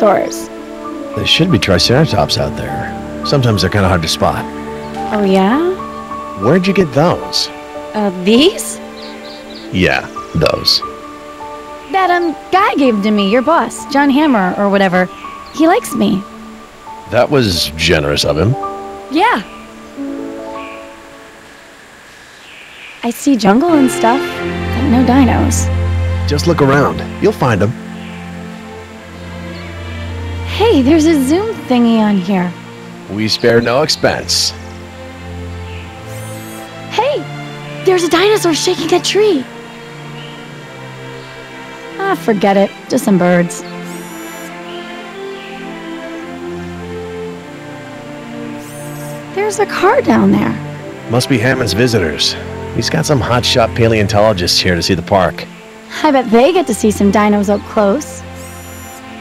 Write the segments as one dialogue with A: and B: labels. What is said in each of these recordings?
A: dinosaurs?
B: There should be Triceratops out there. Sometimes they're kind of hard to spot.
A: Oh, yeah?
B: Where'd you get those?
A: Uh, these?
B: Yeah, those.
A: That, um, guy gave to me, your boss, John Hammer, or whatever. He likes me.
B: That was generous of him.
A: Yeah. I see jungle and stuff, but no dinos.
B: Just look around. You'll find them.
A: On here.
B: We spare no expense.
A: Hey, there's a dinosaur shaking a tree. Ah, forget it. Just some birds. There's a car down there.
B: Must be Hammond's visitors. He's got some hotshot paleontologists here to see the park.
A: I bet they get to see some dinos up close.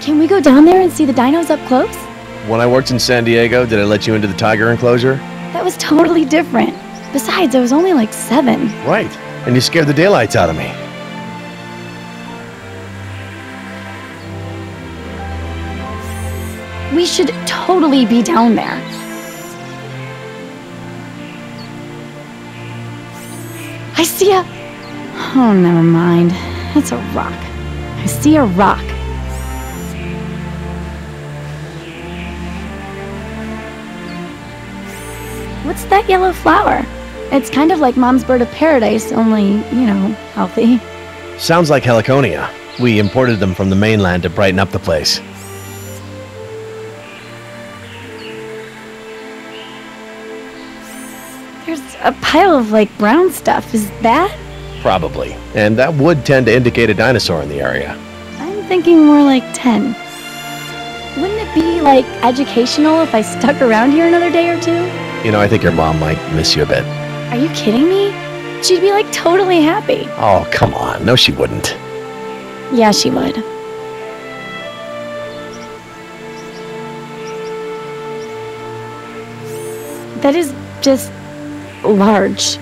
A: Can we go down there and see the dinos up close?
B: When I worked in San Diego, did I let you into the tiger enclosure?
A: That was totally different. Besides, I was only like seven.
B: Right. And you scared the daylights out of me.
A: We should totally be down there. I see a. Oh, never mind. It's a rock. I see a rock. What's that yellow flower? It's kind of like Mom's Bird of Paradise, only, you know, healthy.
B: Sounds like heliconia. We imported them from the mainland to brighten up the place.
A: There's a pile of like brown stuff. Is that?
B: Probably. And that would tend to indicate a dinosaur in the area.
A: I'm thinking more like 10. Wouldn't it be like educational if I stuck around here another day or two?
B: You know, I think your mom might miss you a bit.
A: Are you kidding me? She'd be like totally happy.
B: Oh, come on. No, she wouldn't.
A: Yeah, she would. That is just large.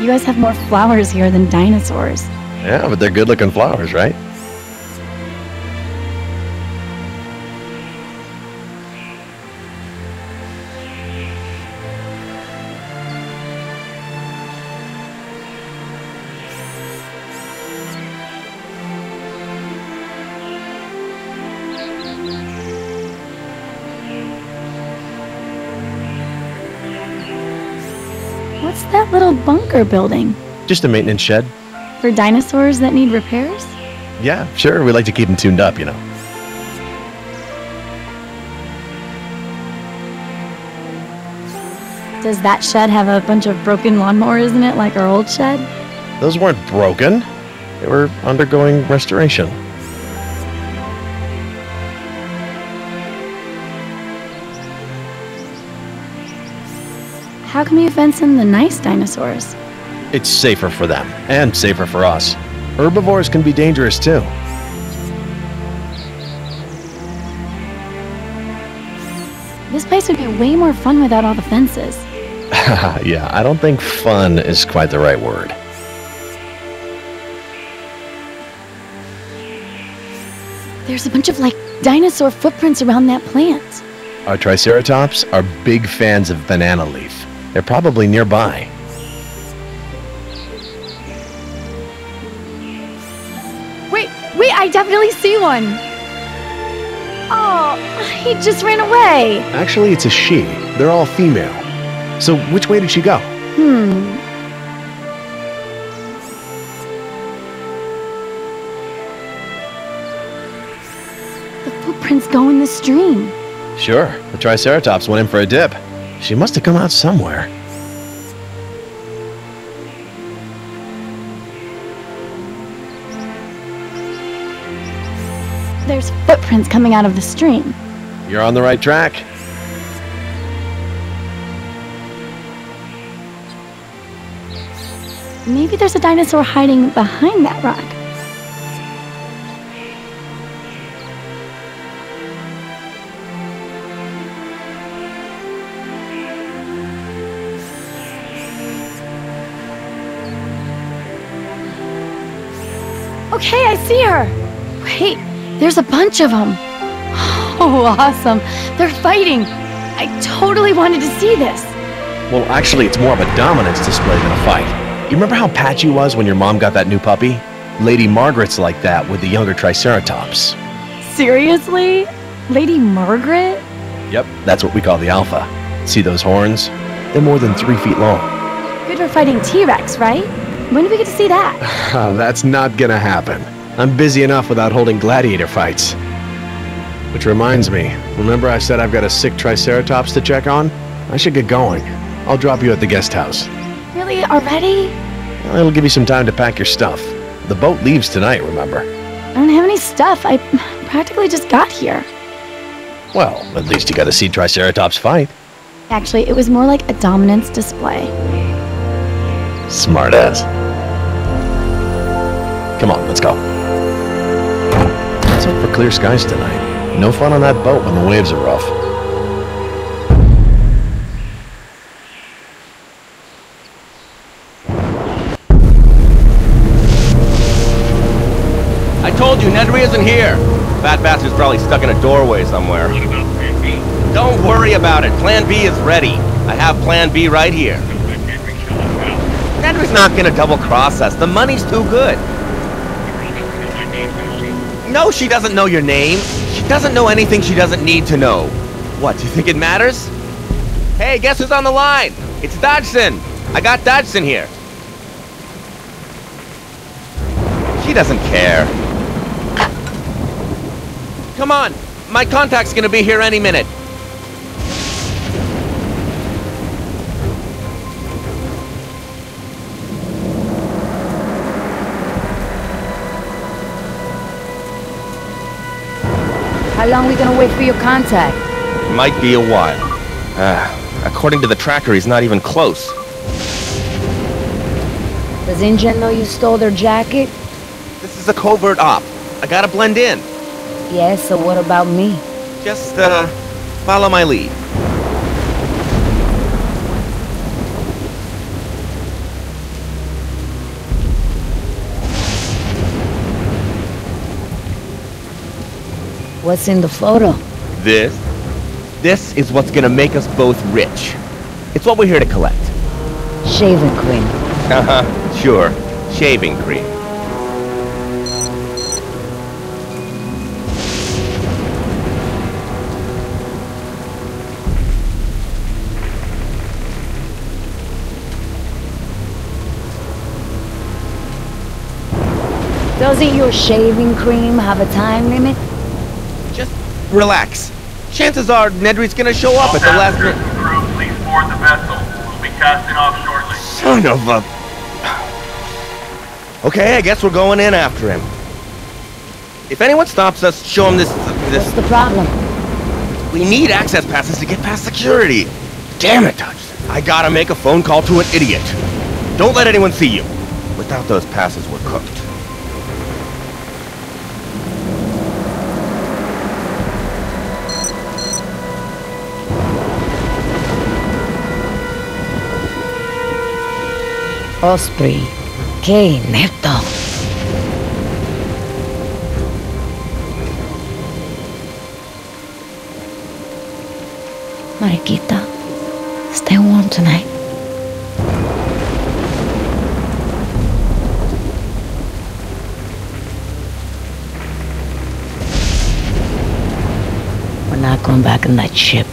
A: You guys have more flowers here than dinosaurs.
B: Yeah, but they're good looking flowers, right?
A: Bunker building?
B: Just a maintenance shed.
A: For dinosaurs that need repairs?
B: Yeah, sure. We like to keep them tuned up, you know.
A: Does that shed have a bunch of broken lawnmowers in it like our old shed?
B: Those weren't broken. They were undergoing restoration.
A: How come you fence in the nice dinosaurs?
B: It's safer for them, and safer for us. Herbivores can be dangerous too.
A: This place would be way more fun without all the fences.
B: yeah, I don't think fun is quite the right word.
A: There's a bunch of, like, dinosaur footprints around that plant.
B: Our Triceratops are big fans of banana leaf. They're probably nearby.
A: Wait, I definitely see one. Oh, he just ran away.
B: Actually, it's a she. They're all female. So, which way did she go?
A: Hmm. The footprints go in the stream.
B: Sure, the Triceratops went in for a dip. She must have come out somewhere.
A: There's footprints coming out of the stream.
B: You're on the right track.
A: Maybe there's a dinosaur hiding behind that rock. There's a bunch of them. Oh, awesome. They're fighting. I totally wanted to see this.
B: Well, actually, it's more of a dominance display than a fight. You remember how patchy was when your mom got that new puppy? Lady Margaret's like that with the younger Triceratops.
A: Seriously? Lady Margaret?
B: Yep, that's what we call the alpha. See those horns? They're more than three feet long.
A: Good for fighting T-Rex, right? When do we get to see that?
B: that's not gonna happen. I'm busy enough without holding gladiator fights. Which reminds me, remember I said I've got a sick Triceratops to check on? I should get going. I'll drop you at the guest house.
A: Really? Already?
B: Well, It'll give you some time to pack your stuff. The boat leaves tonight, remember?
A: I don't have any stuff. I practically just got here.
B: Well, at least you got to see Triceratops fight.
A: Actually, it was more like a dominance display.
B: Smart ass. Come on, let's go. Clear skies tonight. No fun on that boat when the waves are rough.
C: I told you, Nedry isn't here. Fat bastard's probably stuck in a doorway somewhere. Don't worry about it. Plan B is ready. I have Plan B right here. Nedry's not gonna double cross us. The money's too good. No, she doesn't know your name. She doesn't know anything she doesn't need to know. What, do you think it matters? Hey, guess who's on the line? It's Dodgson. I got Dodgson here. She doesn't care. Come on, my contact's gonna be here any minute.
D: How long are we gonna wait for your contact?
C: Might be a while. Uh, according to the tracker, he's not even close.
D: Does InGen know you stole their jacket?
C: This is a covert op. I gotta blend in.
D: Yeah, so what about me?
C: Just, uh, follow my lead.
D: What's in the photo?
C: This? This is what's gonna make us both rich. It's what we're here to collect.
D: Shaving cream.
C: Haha, sure. Shaving cream.
D: Doesn't your shaving cream have a time limit?
C: Just relax. Chances are Nedry's gonna show up at the last minute.
E: Crew, please board the vessel. We'll be casting off shortly.
C: Son of a... Okay, I guess we're going in after him. If anyone stops us, show him this... this...
D: What's the problem?
C: We need access passes to get past security. Damn it, Dodgson. I gotta make a phone call to an idiot. Don't let anyone see you. Without those passes, we're cooked.
D: Osprey, K. Neto. Mariquita, stay warm tonight. We're not going back in that ship.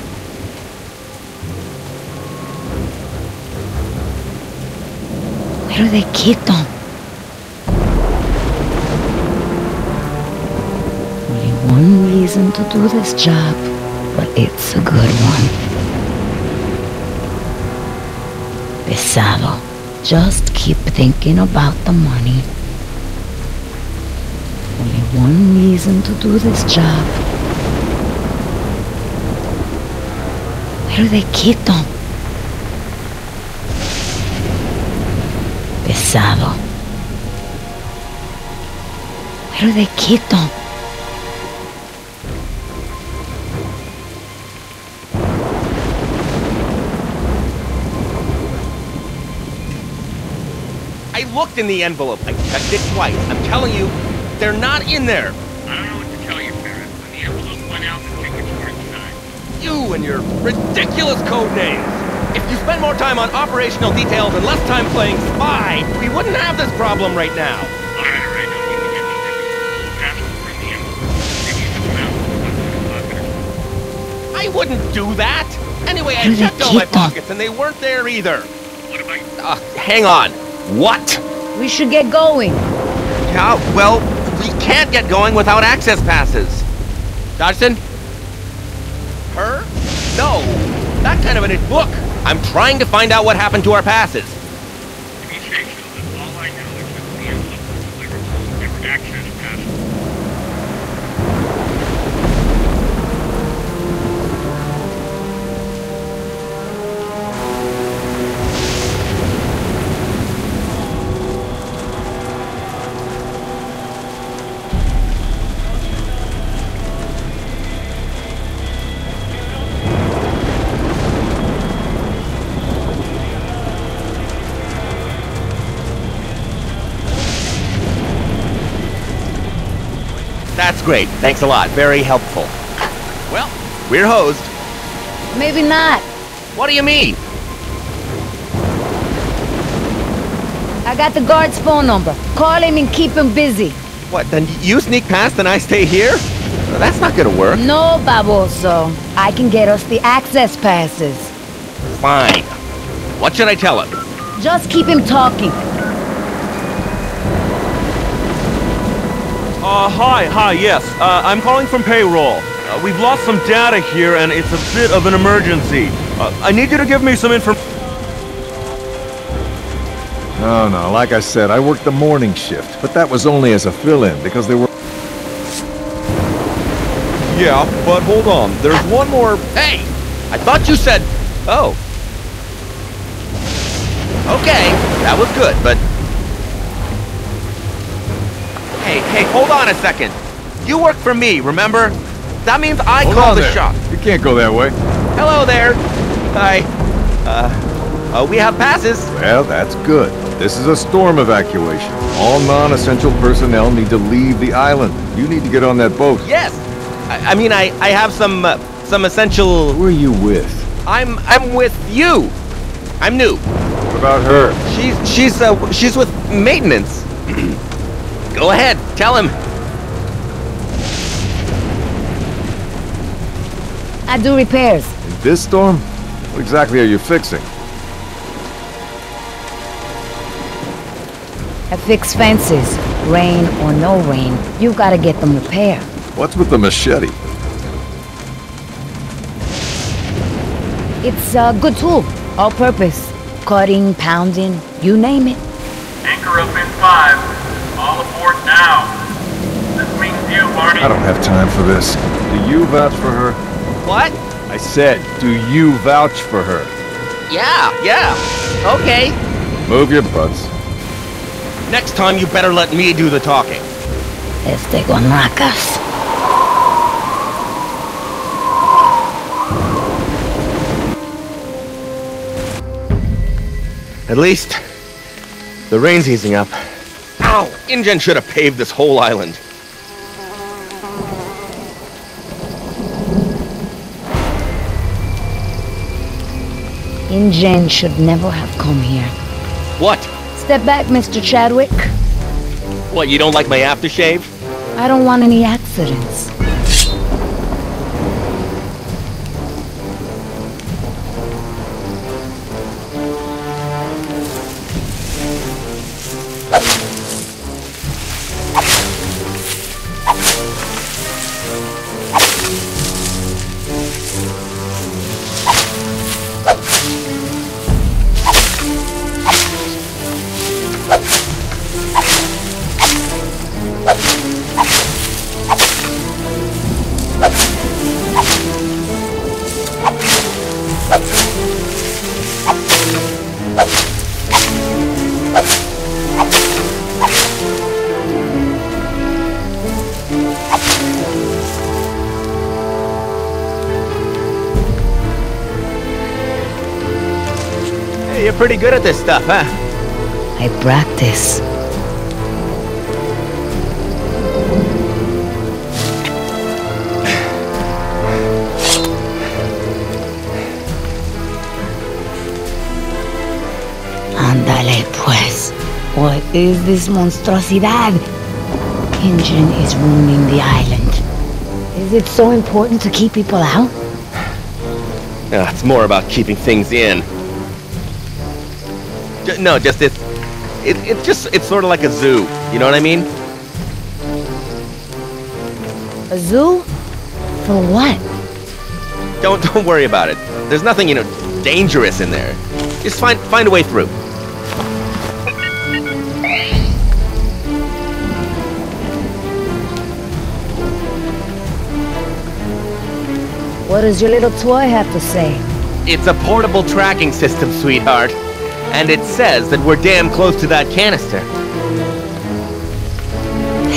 D: Keep them? Only one reason to do this job, but it's a good one. Pesado. Just keep thinking about the money. Only one reason to do this job. Where do they keep them? Pesado. Where do they keep them?
C: I looked in the envelope. I checked it twice. I'm telling you, they're not in there.
E: I don't know what to tell you, Ferris. When the envelope went out, the tickets were inside.
C: You and your ridiculous code names. If you spent more time on operational details and less time playing spy, we wouldn't have this problem right now.
E: All right, all right. Don't need to get these everything. Pass from the envelope. Maybe you can out.
C: I wouldn't do that. Anyway, I checked all my pockets and they weren't there either.
E: What
C: Uh, hang on. What?
D: We should get going.
C: Yeah, well, we can't get going without access passes. Dodgson? Her? No. That kind of an look. I'm trying to find out what happened to our passes. Great. Thanks a lot. Very helpful. Well, we're hosed.
D: Maybe not.
C: What do you mean?
D: I got the guard's phone number. Call him and keep him busy.
C: What, then you sneak past and I stay here? Well, that's not gonna work.
D: No, baboso. I can get us the access passes.
C: Fine. What should I tell him?
D: Just keep him talking.
F: Uh, hi, hi, yes. Uh, I'm calling from payroll. Uh, we've lost some data here, and it's a bit of an emergency. Uh, I need you to give me some information.
G: No, no, like I said, I worked the morning shift, but that was only as a fill-in because they were...
F: Yeah, but hold on. There's one more.
C: Hey! I thought you said. Oh. Okay, that was good, but. Hey, hold on a second. You work for me, remember? That means I
G: Hold
C: call the
G: there.
C: shot.
G: You can't go that way.
C: Hello there. Hi. Uh, uh, we have passes.
G: Well, that's good. This is a storm evacuation. All non-essential personnel need to leave the island. You need to get on that boat.
C: Yes. I, I mean, I, I have some, uh, some essential.
G: Who are you with?
C: I'm, I'm with you. I'm new.
G: What about her?
C: She's, she's, uh, she's with maintenance. Go ahead, tell him.
D: I do repairs.
G: In this storm? What exactly are you fixing?
D: I fix fences. Rain or no rain, you've gotta get them repaired.
G: What's with the machete?
D: It's a good tool. All purpose. Cutting, pounding, you name it.
E: Anchor up in five. All aboard now. This means you, Marty.
G: I don't have time for this. Do you vouch for her?
C: What?
G: I said, do you vouch for her?
C: Yeah, yeah. Okay.
G: Move your butts.
C: Next time you better let me do the talking.
D: Este guanacas.
C: At least, the rain's easing up. InGen should have paved this whole island.
D: InGen should never have come here.
C: What?
D: Step back, Mr. Chadwick.
C: What, you don't like my aftershave?
D: I don't want any accidents.
C: At this stuff, huh?
D: I practice. Ándale, pues. What is this monstruosidad? InGen is ruining the island. Is it so important to keep people out?
C: Yeah, it's more about keeping things in. No, just it's, it, it's just, it's sort of like a zoo. You know what I mean?
D: A zoo? For what?
C: Don't, don't worry about it. There's nothing, you know, dangerous in there. Just find, find a way through.
D: What does your little toy have to say?
C: It's a portable tracking system, sweetheart. And it says that we're damn close to that canister.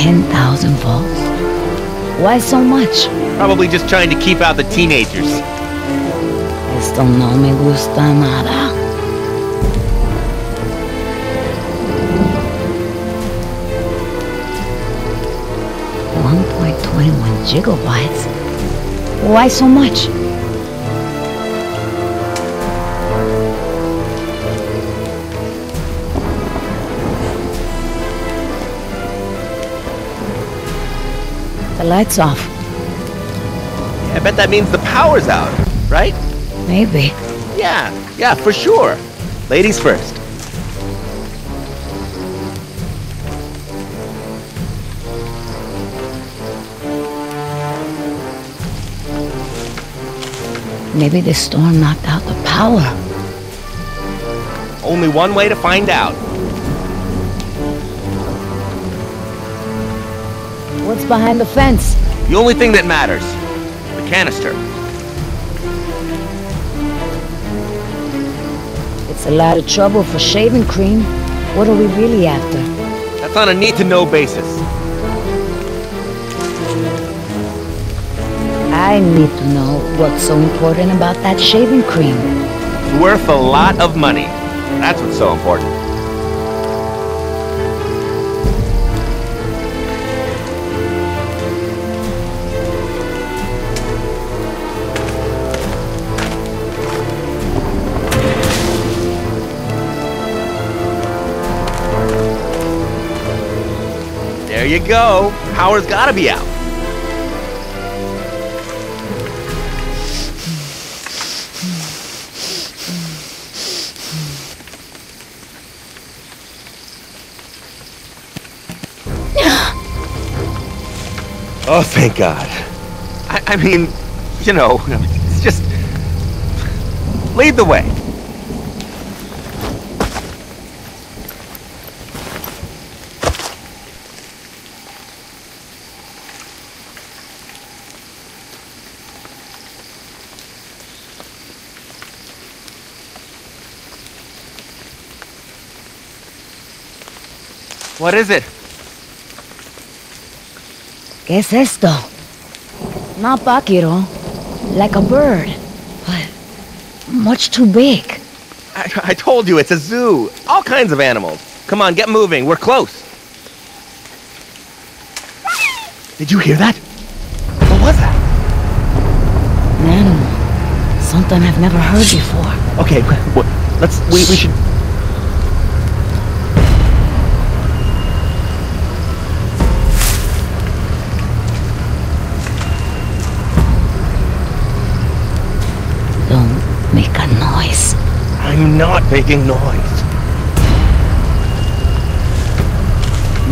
D: 10,000 volts? Why so much?
C: Probably just trying to keep out the teenagers.
D: Esto no me gusta nada. One point twenty-one gigabytes. Why so much? The light's off.
C: I bet that means the power's out, right?
D: Maybe.
C: Yeah, yeah, for sure. Ladies first.
D: Maybe the storm knocked out the power.
C: Only one way to find out.
D: What's behind the fence?
C: The only thing that matters. The canister.
D: It's a lot of trouble for shaving cream. What are we really after?
C: That's on a need-to-know basis.
D: I need to know what's so important about that shaving cream.
C: It's worth a lot of money. That's what's so important. You go. Power's gotta be out. Oh, thank God. I, I mean, you know, it's just... Lead the way. What is it?
D: ¿Qué es esto? Not Bakiro. Like a bird. But much too big.
C: I, I told you, it's a zoo. All kinds of animals. Come on, get moving. We're close. Did you hear that? What was that?
D: An animal. something I've never heard before.
C: Okay, wh- let's. We, we should. Not making noise.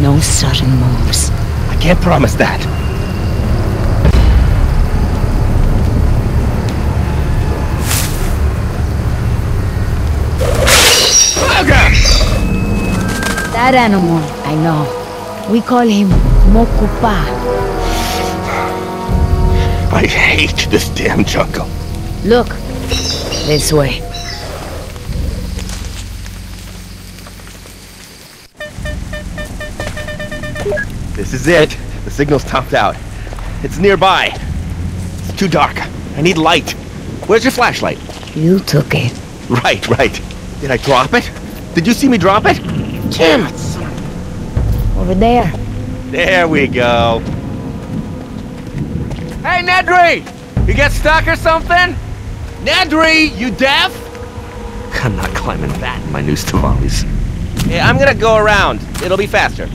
D: No sudden moves.
C: I can't promise that.
D: That animal, I know. We call him Mokupa.
C: I hate this damn jungle.
D: Look, this way.
C: This is it. The signal's topped out. It's nearby. It's too dark. I need light. Where's your flashlight?
D: You took it.
C: Right, right. Did I drop it? Did you see me drop it? Damn it.
D: Over there.
C: There we go. Hey, Nedry! You get stuck or something? Nedry, you deaf? I'm not climbing that in my new Stavalis. Yeah, I'm gonna go around. It'll be faster.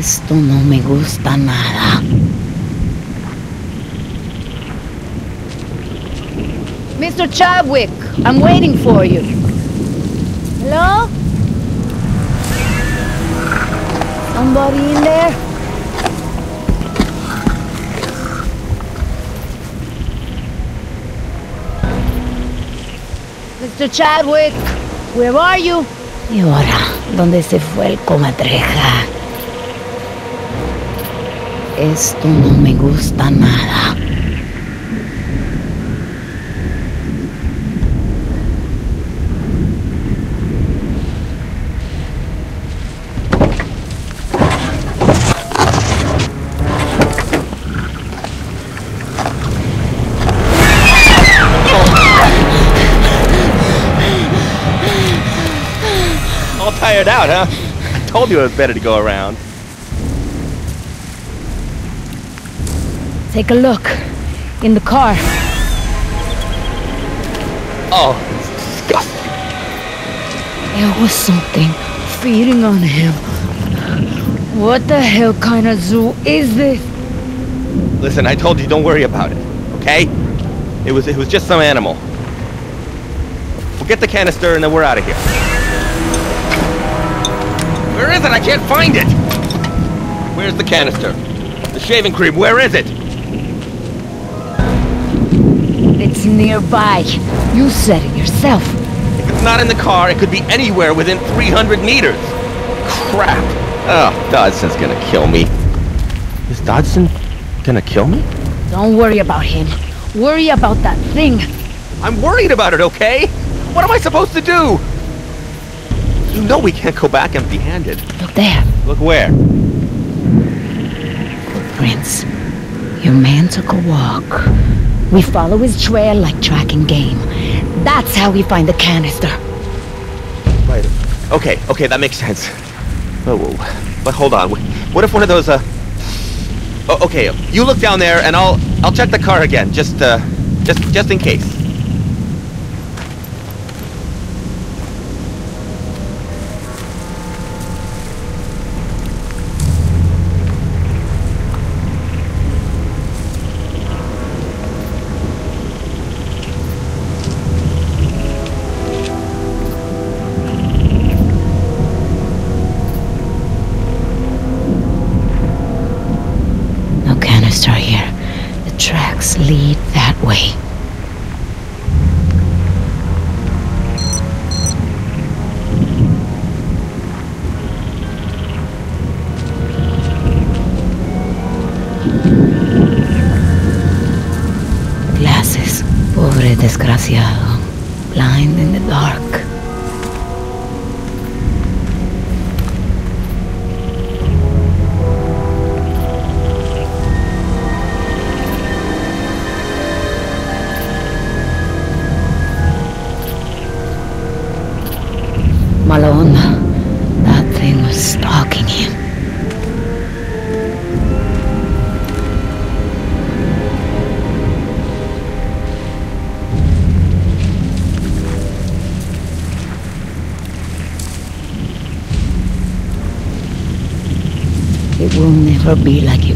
D: Esto no me gusta nada. Mr. Chadwick, I'm waiting for you. Hello? Somebody in there? Mr. Chadwick, where are you? Y ahora, ¿dónde se fue el comadreja? Esto no me gusta nada.
C: All tired out, huh? I told you it was better to go around.
D: Take a look. In the car.
C: Oh, it's disgusting.
D: There was something feeding on him. What the hell kind of zoo is this?
C: Listen, I told you don't worry about it, okay? It was it was just some animal. We'll get the canister and then we're out of here. Where is it? I can't find it. Where's the canister? The shaving cream, where is it?
D: Nearby. You said it yourself.
C: If it's not in the car, it could be anywhere within 300 meters. Crap. Oh, Dodgson's gonna kill me. Is Dodson gonna kill me?
D: Don't worry about him. Worry about that thing.
C: I'm worried about it, okay? What am I supposed to do? You know we can't go back empty-handed.
D: Look there.
C: Look where?
D: Prints. Your man took a walk. We follow his trail like tracking game. That's how we find the canister.
C: Right. Okay, okay, that makes sense. Oh, whoa. but hold on. What if one of those, uh... Oh, okay, you look down there and I'll... I'll check the car again, just, uh... Just, just in case.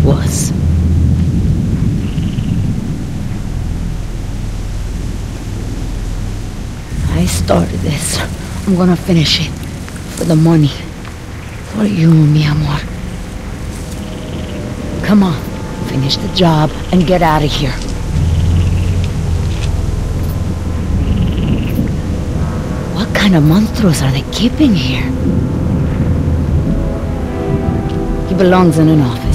D: Was. I started this. I'm gonna finish it. For the money. For you, mi amor. Come on. Finish the job and get out of here. What kind of monsters are they keeping here? He belongs in an office,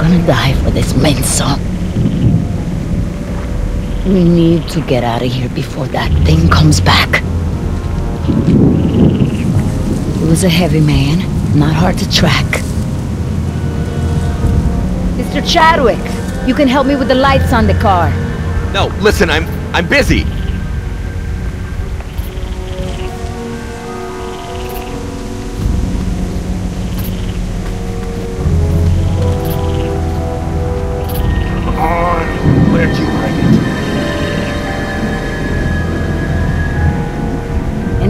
D: gonna die for this menso. We need to get out of here before that thing comes back. He was a heavy man, not hard to track. Mr. Chadwick, you can help me with the lights on the car.
C: No, listen, I'm I'm busy.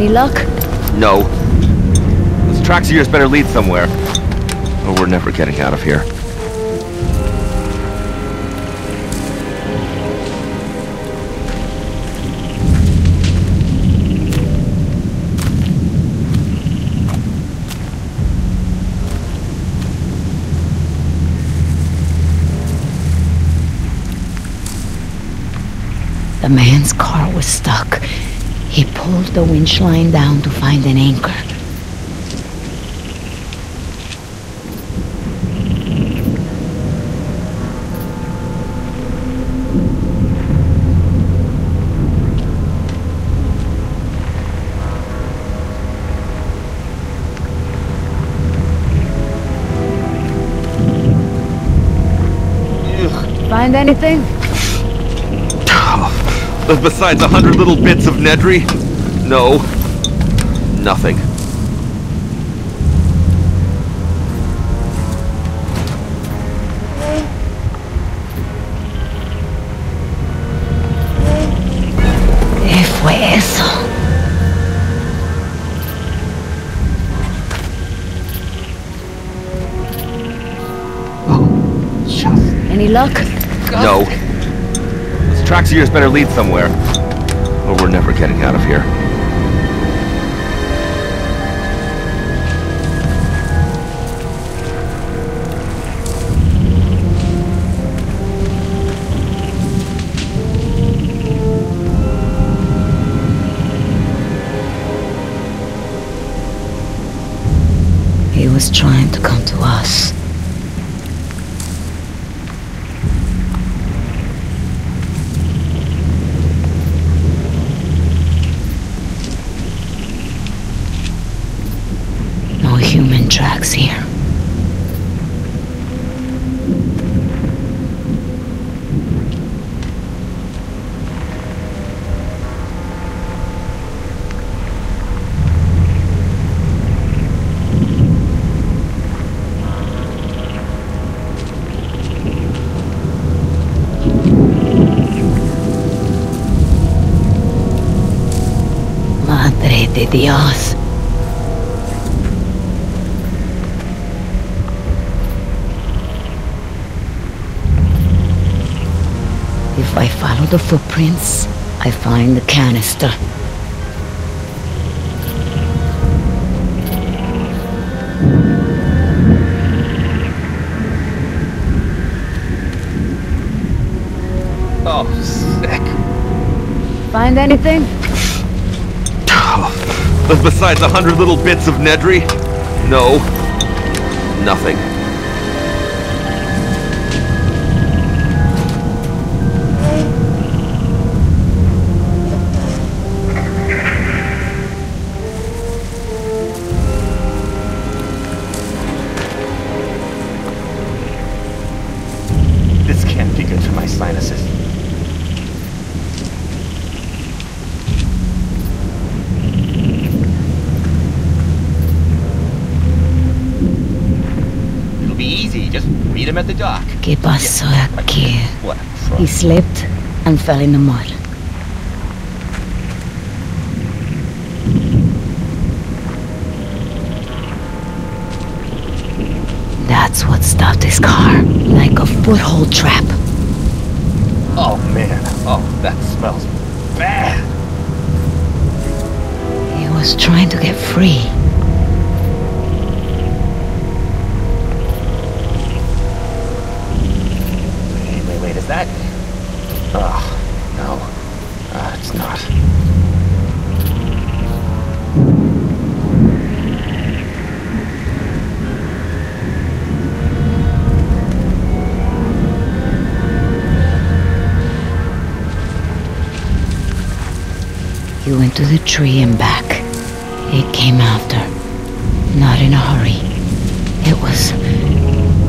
D: Any luck?
C: No. Those tracks of yours better lead somewhere. Or we're never getting out of here.
D: The man's car was stuck. He pulled the winch line down to find an anchor. Find anything?
C: Uh, besides a hundred little bits of Nedry? No. Nothing.
D: ¿Qué fue eso? Oh, Any luck?
C: No. Tracks of yours better lead somewhere. Or we're never getting out of here.
D: He was trying to come to us. The footprints, I find the canister.
C: Oh, sick.
D: Find anything?
C: Besides a hundred little bits of Nedry? No. Nothing.
D: He slipped and fell in the mud. That's what stopped his car, like a foothold trap.
C: Oh man, oh, that smells bad.
D: He was trying to get free. To the tree and back. It came after. Not in a hurry. It was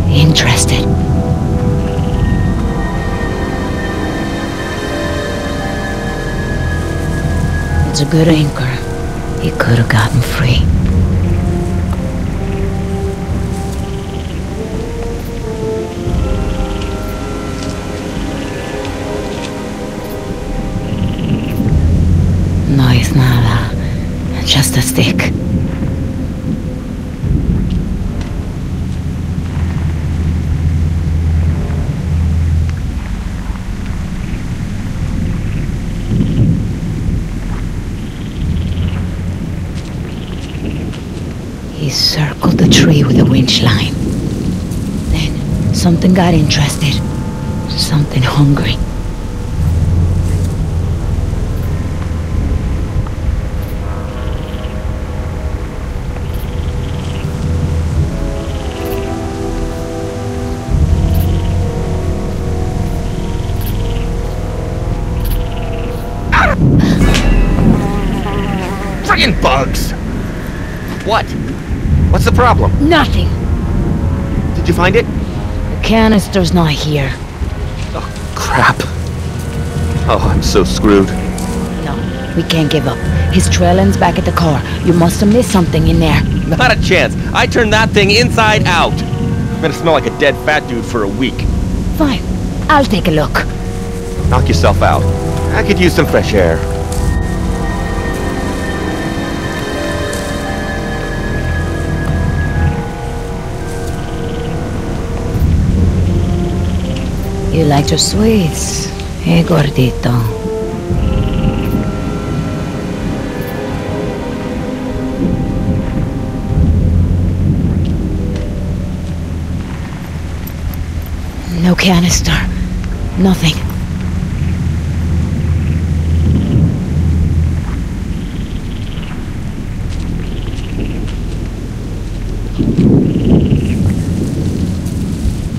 D: interested. It's a good anchor. He could have gotten free. Just a stick. He circled the tree with a winch line. Then something got interested. Something hungry.
C: Bugs! What? What's the problem?
D: Nothing.
C: Did you find it?
D: The canister's not here.
C: Oh, crap. Oh, I'm so screwed.
D: No, we can't give up. His trailing's back at the car. You must have missed something in there.
C: Not a chance. I turned that thing inside out. I'm gonna smell like a dead fat dude for a week.
D: Fine. I'll take a look.
C: Knock yourself out. I could use some fresh air.
D: You like your sweets, eh, gordito? No canister. Nothing.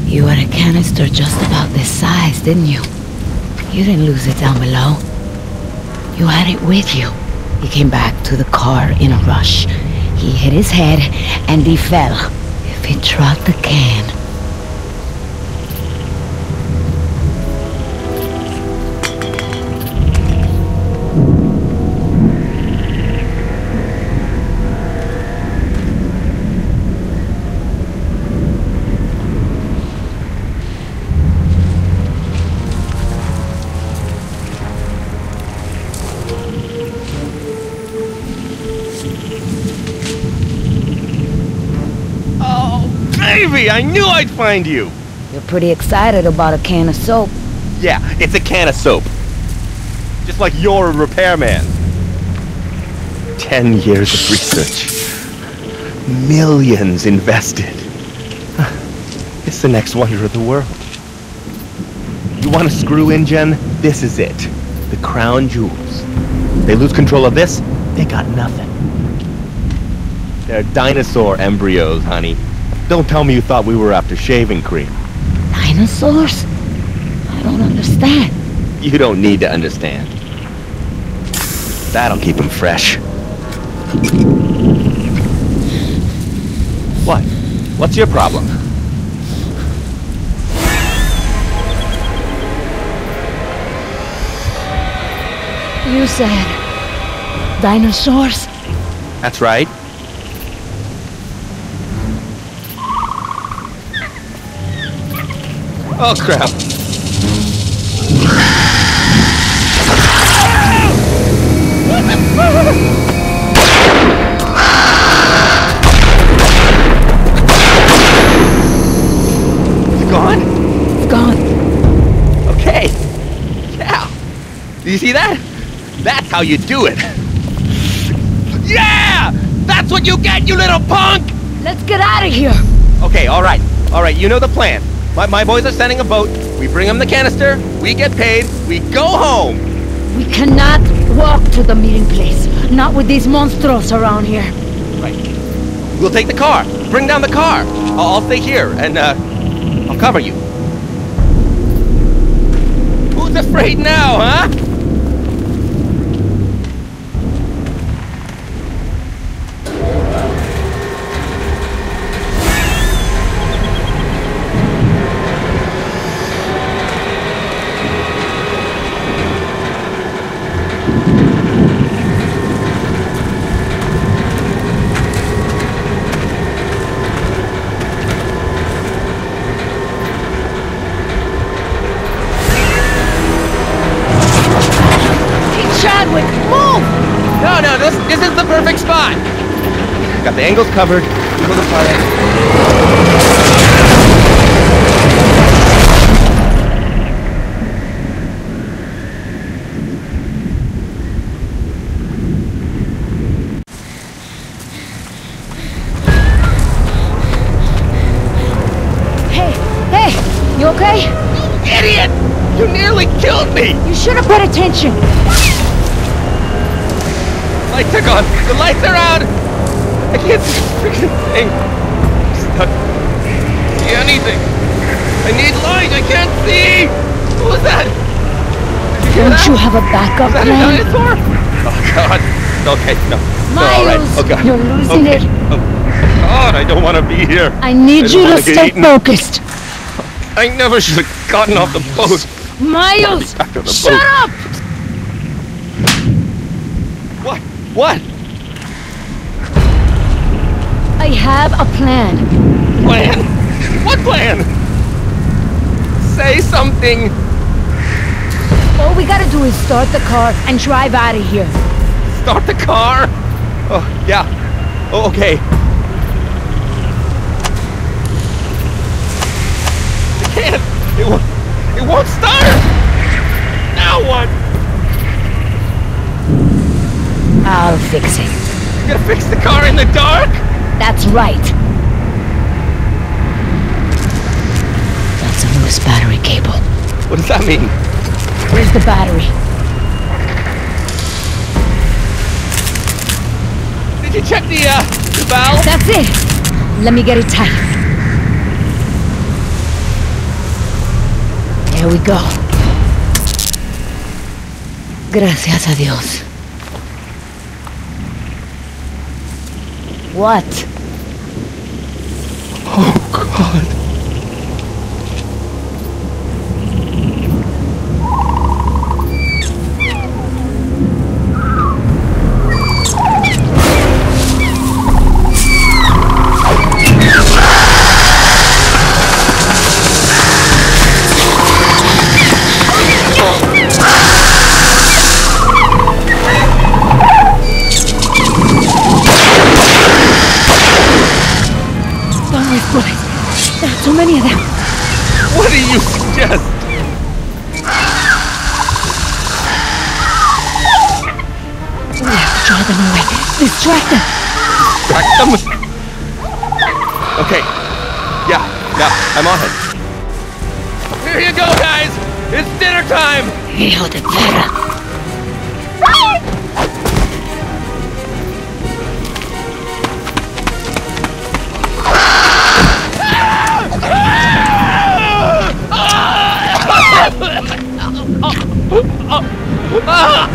D: You had a canister just about this size, didn't you? You didn't lose it down below. You had it with you. He came back to the car in a rush. He hit his head and he fell. If he dropped the can.
C: I knew I'd find you!
D: You're pretty excited about a can of soap.
C: Yeah, it's a can of soap. Just like you're a repairman. Ten years of research. Millions invested. It's the next wonder of the world. You want a screw engine? This is it. The crown jewels. They lose control of this, they got nothing. They're dinosaur embryos, honey. Don't tell me you thought we were after shaving cream.
D: Dinosaurs? I don't understand.
C: You don't need to understand. That'll keep him fresh. What? What's your problem?
D: You said dinosaurs?
C: That's right. Oh crap. it gone? It's gone. Okay. Yeah. Do you see that? That's how you do it. Yeah! That's what you get, you little punk!
D: Let's get out of here!
C: Okay, alright. Alright, you know the plan. My, my boys are sending a boat. We bring them the canister. We get paid. We go home.
D: We cannot walk to the meeting place. Not with these monstros around here.
C: Right. We'll take the car. Bring down the car. I'll, I'll stay here and, uh, I'll cover you. Who's afraid now, huh? Covered. People the fire.
D: Hey, hey, you okay?
C: Idiot! You nearly killed me!
D: You should have paid attention. Don't you have a backup
C: Was that a
D: plan?
C: dinosaur? Oh God. Okay, no. no all right.
D: Miles,
C: Oh God.
D: you're losing
C: okay.
D: it.
C: Oh God, I don't want to be here.
D: I need
C: I
D: you to stay
C: eaten.
D: focused.
C: I never should have gotten off the boat.
D: Miles,
C: the
D: shut
C: boat.
D: up!
C: What? What?
D: I have a plan.
C: Plan? What plan? Say something.
D: All we gotta do is start the car and drive out of here.
C: Start the car? Oh, yeah. Oh, okay. I can't. It won't, it won't start. Now what?
D: I'll fix it.
C: You gonna fix the car in the dark?
D: That's right.
H: That's a loose battery cable.
C: What does that mean?
D: Where's the battery?
C: Did you check the, uh, the valve?
D: That's it. Let me get it tight. There we go.
H: Gracias a Dios.
D: What?
C: Oh, God.
D: Distract them.
C: Distract them? Okay. Yeah, yeah, I'm on it. Here you go, guys! It's dinner time!
H: Hijo de perra.
D: Damn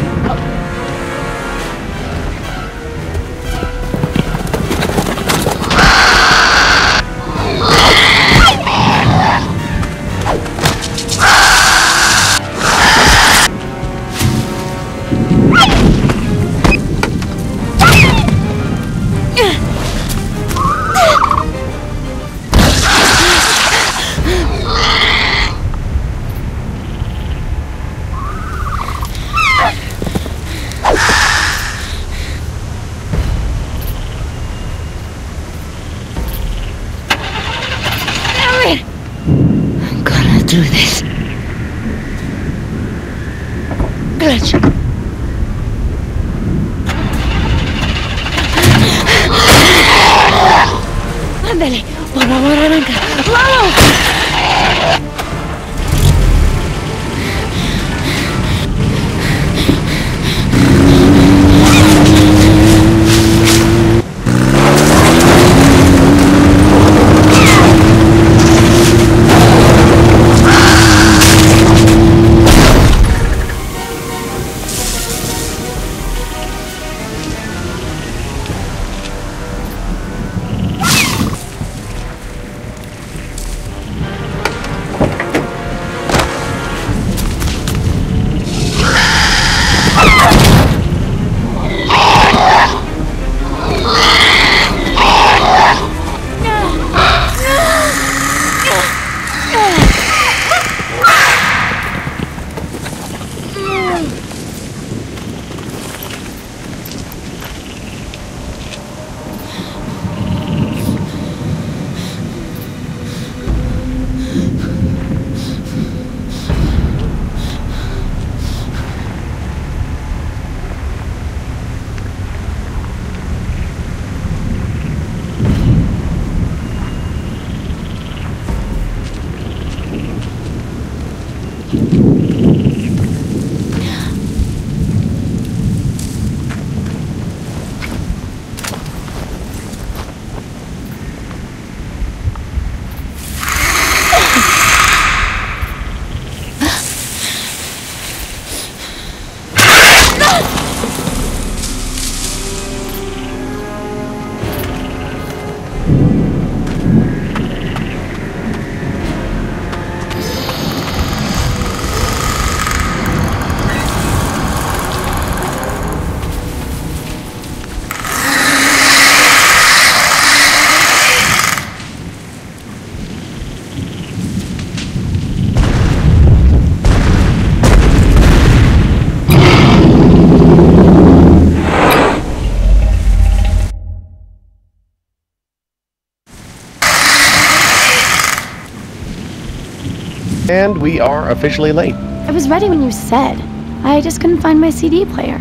B: we are officially late.
A: I was ready when you said. I just couldn't find my CD player.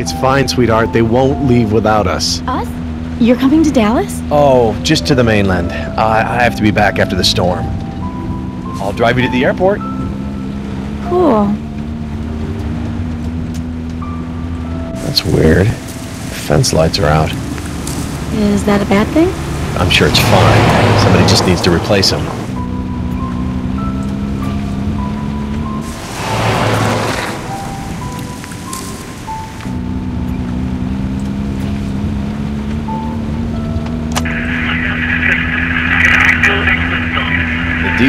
B: It's fine, sweetheart. They won't leave without us.
A: Us? You're coming to Dallas?
B: Oh, just to the mainland. I, I have to be back after the storm. I'll drive you to the airport.
A: Cool.
B: That's weird. The Fence lights are out.
A: Is that a bad thing?
B: I'm sure it's fine. Somebody just needs to replace them.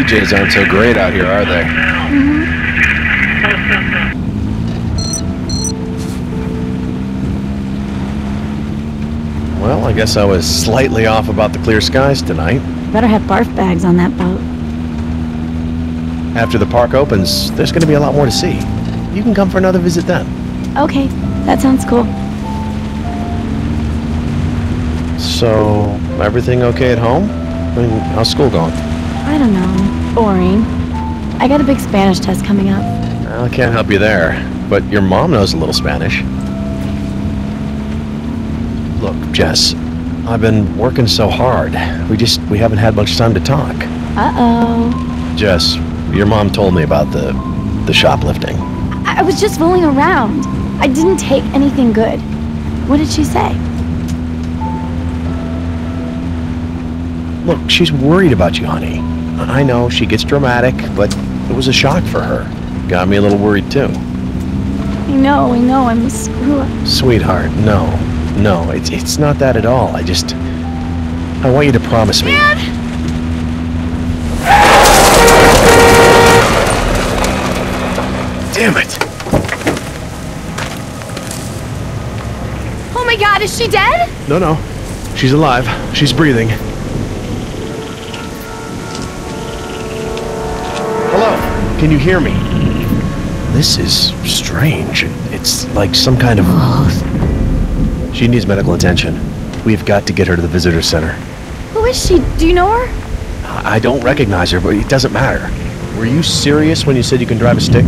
B: DJs aren't so great out here, are they? Well, I guess I was slightly off about the clear skies tonight.
A: Better have barf bags on that boat.
B: After the park opens, there's going to be a lot more to see. You can come for another visit then.
A: Okay, that sounds cool.
B: So, everything okay at home? I mean, how's school going?
A: I don't know. Boring. I got a big Spanish test coming up.
B: I can't help you there, but your mom knows a little Spanish. Look, Jess, I've been working so hard. We just, we haven't had much time to talk.
A: Uh-oh.
B: Jess, your mom told me about the, the shoplifting.
A: I-, I was just fooling around. I didn't take anything good. What did she say?
B: Look, she's worried about you, honey. I know she gets dramatic, but it was a shock for her. Got me a little worried too.
A: I know, I know, I'm a screw up.
B: Sweetheart, no. No, it's it's not that at all. I just I want you to promise me. Dad! Damn it.
A: Oh my god, is she dead?
B: No, no. She's alive. She's breathing. Can you hear me? This is strange. It's like some kind of She needs medical attention. We've got to get her to the visitor center.
A: Who is she? Do you know her?
B: I I don't recognize her, but it doesn't matter. Were you serious when you said you can drive a stick?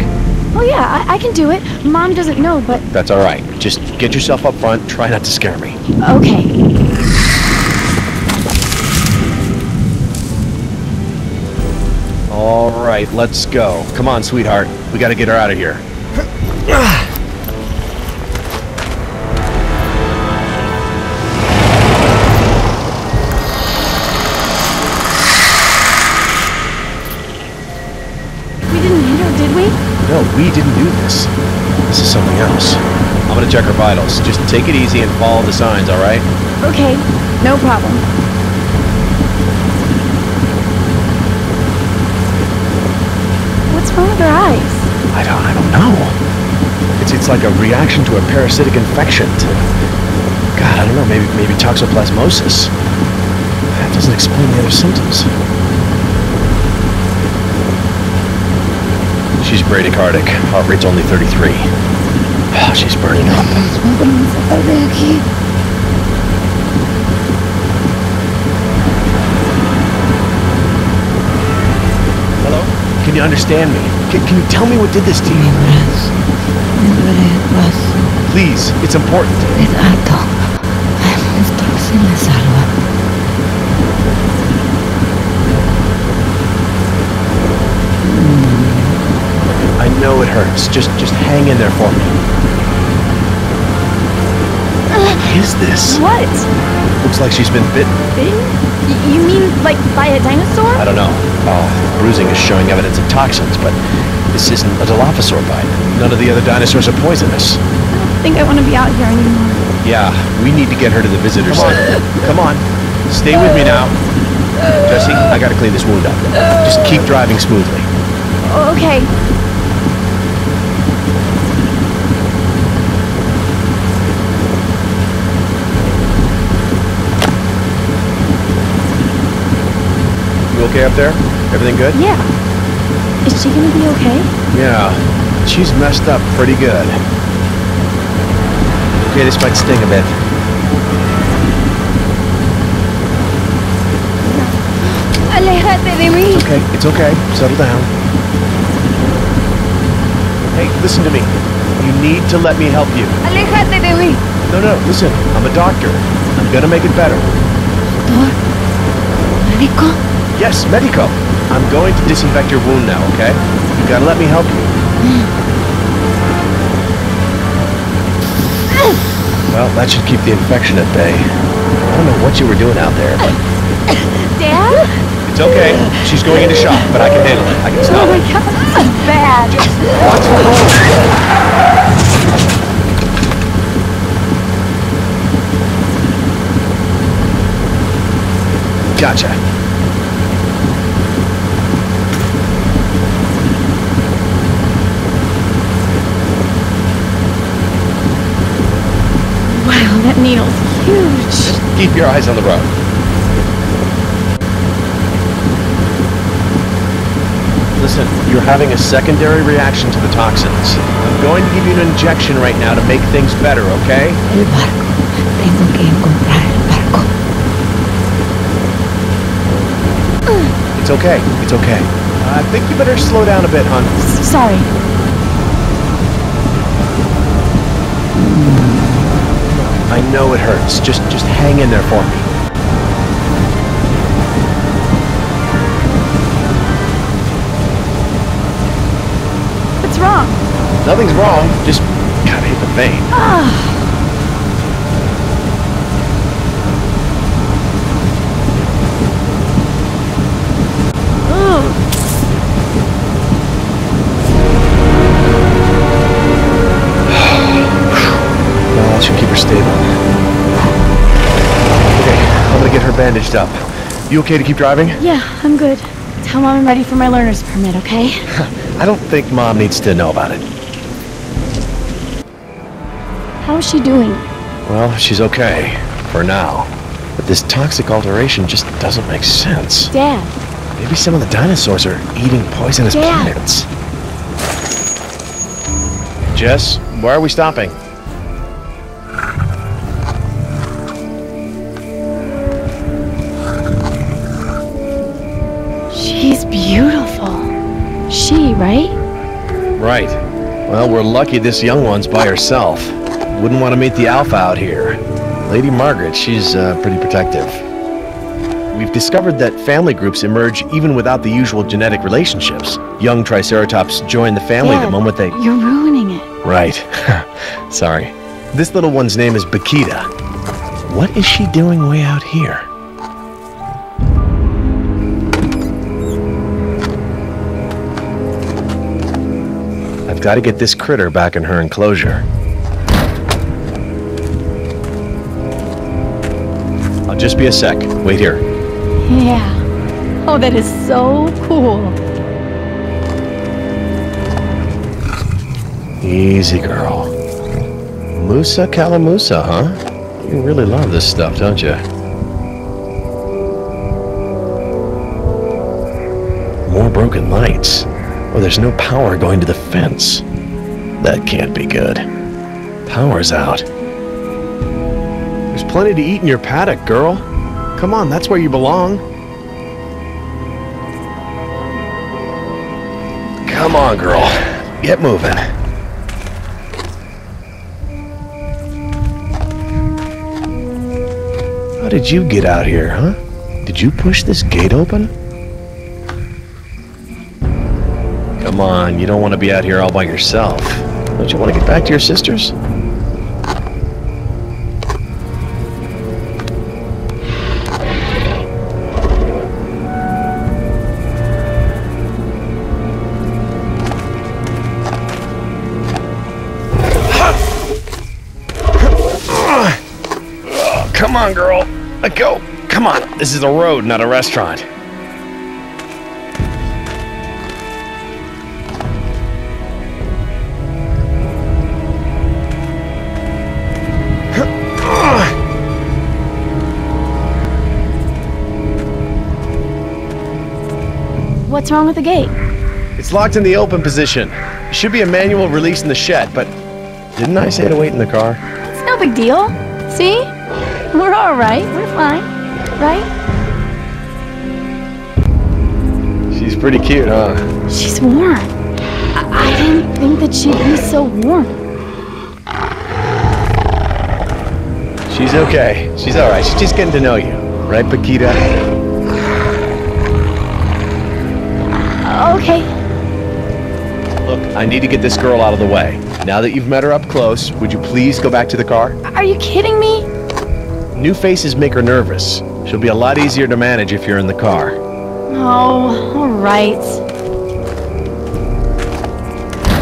A: Oh yeah, I, I can do it. Mom doesn't know, but
B: That's all right. Just get yourself up front. Try not to scare me.
A: okay.
B: Right, let's go. Come on, sweetheart. We gotta get her out of here.
A: We didn't hit her, did we?
B: No, we didn't do this. This is something else. I'm gonna check her vitals. Just take it easy and follow the signs, all right?
A: Okay, no problem. What's wrong with her eyes?
B: I don't, I don't know. It's, like a reaction to a parasitic infection. To, God, I don't know. Maybe, maybe toxoplasmosis. That doesn't explain the other symptoms. She's bradycardic. Heart rate's only 33. Oh, she's burning up. Hello? Can you understand me? Can, can you tell me what did this to you? Please, it's important.
D: Alto. Esto sí me salva.
B: I know it hurts. Just just hang in there for me. What is this?
A: What?
B: Looks like she's been bitten.
A: Bitten? You mean like by a dinosaur?
B: I don't know. Oh, bruising is showing evidence of toxins, but this isn't a Dilophosaur bite. None of the other dinosaurs are poisonous.
A: I don't think I want to be out here anymore.
B: Yeah, we need to get her to the visitor center. Come on. Stay with me now. Jesse, I gotta clean this wound up. Just keep driving smoothly.
A: Oh, okay.
B: You okay up there? Everything good?
A: Yeah. Is she gonna be okay?
B: Yeah. She's messed up pretty good. Okay, this might sting a bit.
A: Aléjate de mí.
B: Okay, it's okay. Settle down. Hey, listen to me. You need to let me help you.
A: Aléjate de mí.
B: No, no, listen. I'm a doctor. I'm gonna make it better.
D: ¿Médico?
B: Yes, Medico. I'm going to disinfect your wound now, okay? You gotta let me help you. Well, that should keep the infection at bay. I don't know what you were doing out there, but
A: Dad?
B: it's okay. She's going into shock, but I can handle it. I can
A: Oh
B: stop
A: my
B: it.
A: god, this is bad.
B: What's wrong? Gotcha.
A: Wow, that needle's huge.
B: Just Keep your eyes on the road. Listen, you're having a secondary reaction to the toxins. I'm going to give you an injection right now to make things better, okay?
D: El barco. Tengo que encontrar el barco.
B: It's okay. It's okay. Uh, I think you better slow down a bit, hon.
A: S- Sorry.
B: I know it hurts. Just just hang in there for me.
A: What's wrong?
B: Nothing's wrong. Just gotta hit the vein. Ah. That should keep her stable. Okay, I'm gonna get her bandaged up. You okay to keep driving?
A: Yeah, I'm good. Tell mom I'm ready for my learner's permit, okay?
B: I don't think mom needs to know about it.
A: How is she doing?
B: Well, she's okay. For now. But this toxic alteration just doesn't make sense.
A: Dad.
B: Maybe some of the dinosaurs are eating poisonous
A: Dad.
B: plants. Jess, where are we stopping?
A: Right?
B: Well, we're lucky this young one's by herself. Wouldn't want to meet the alpha out here. Lady Margaret, she's uh, pretty protective. We've discovered that family groups emerge even without the usual genetic relationships. Young Triceratops join the family the moment they...
A: You're ruining it.
B: Right. Sorry. This little one's name is Paquita. What is she doing way out here? I've got to get this critter back in her enclosure. I'll just be a sec. Wait here.
A: Yeah. Oh, that is so cool.
B: Easy, girl. Musa Calamusa, huh? You really love this stuff, don't you? More broken lights. Oh, there's no power going to the fence. That can't be good. Power's out. There's plenty to eat in your paddock, girl. Come on, that's where you belong. Come on, girl. Get moving. How did you get out here, huh? Did you push this gate open? Come on, you don't want to be out here all by yourself. Don't you want to get back to your sisters? Come on, girl. Let go. Come on. This is a road, not a restaurant.
A: What's wrong with the gate?
B: It's locked in the open position. There should be a manual release in the shed, but didn't I say to wait in the car?
A: It's no big deal. See? We're all right. We're fine. Right?
B: She's pretty cute, huh?
A: She's warm. I, I didn't think that she'd be so warm.
B: She's okay. She's alright. She's just getting to know you. Right, Paquita? I need to get this girl out of the way. Now that you've met her up close, would you please go back to the car?
A: Are you kidding me?
B: New faces make her nervous. She'll be a lot easier to manage if you're in the car.
A: Oh, all right.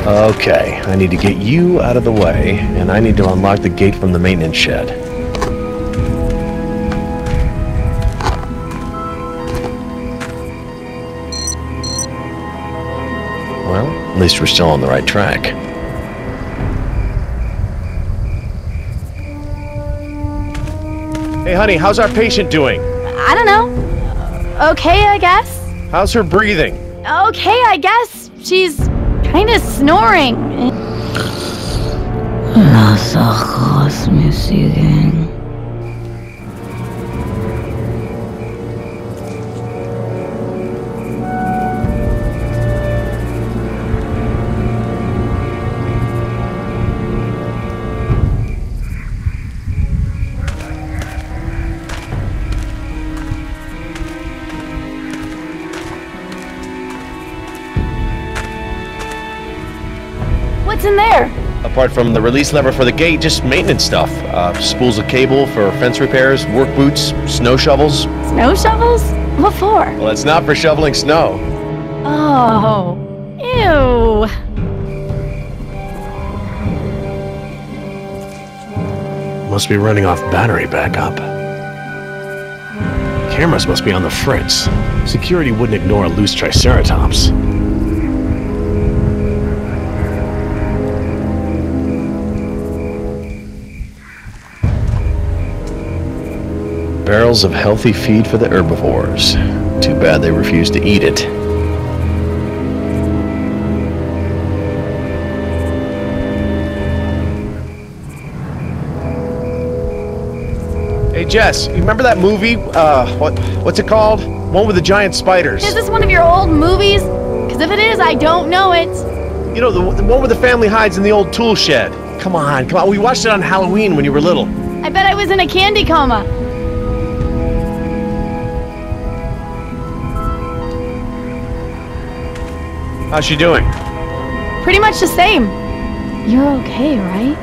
B: Okay, I need to get you out of the way, and I need to unlock the gate from the maintenance shed. Least we're still on the right track. Hey, honey, how's our patient doing?
A: I don't know. Okay, I guess.
B: How's her breathing?
A: Okay, I guess. She's kind of snoring.
D: Los ojos me siguen.
B: Apart from the release lever for the gate, just maintenance stuff. Uh, spools of cable for fence repairs, work boots, snow shovels.
A: Snow shovels? What for?
B: Well, it's not for shoveling snow.
A: Oh, ew.
B: Must be running off battery backup. Cameras must be on the fritz. Security wouldn't ignore a loose Triceratops. Barrels of healthy feed for the herbivores. Too bad they refuse to eat it. Hey Jess, you remember that movie? Uh, what what's it called? One with the giant spiders.
A: Is this one of your old movies? Because if it is, I don't know it.
B: You know, the, the one where the family hides in the old tool shed. Come on, come on. We watched it on Halloween when you were little.
A: I bet I was in a candy coma.
B: How's she doing?
A: Pretty much the same. You're okay, right?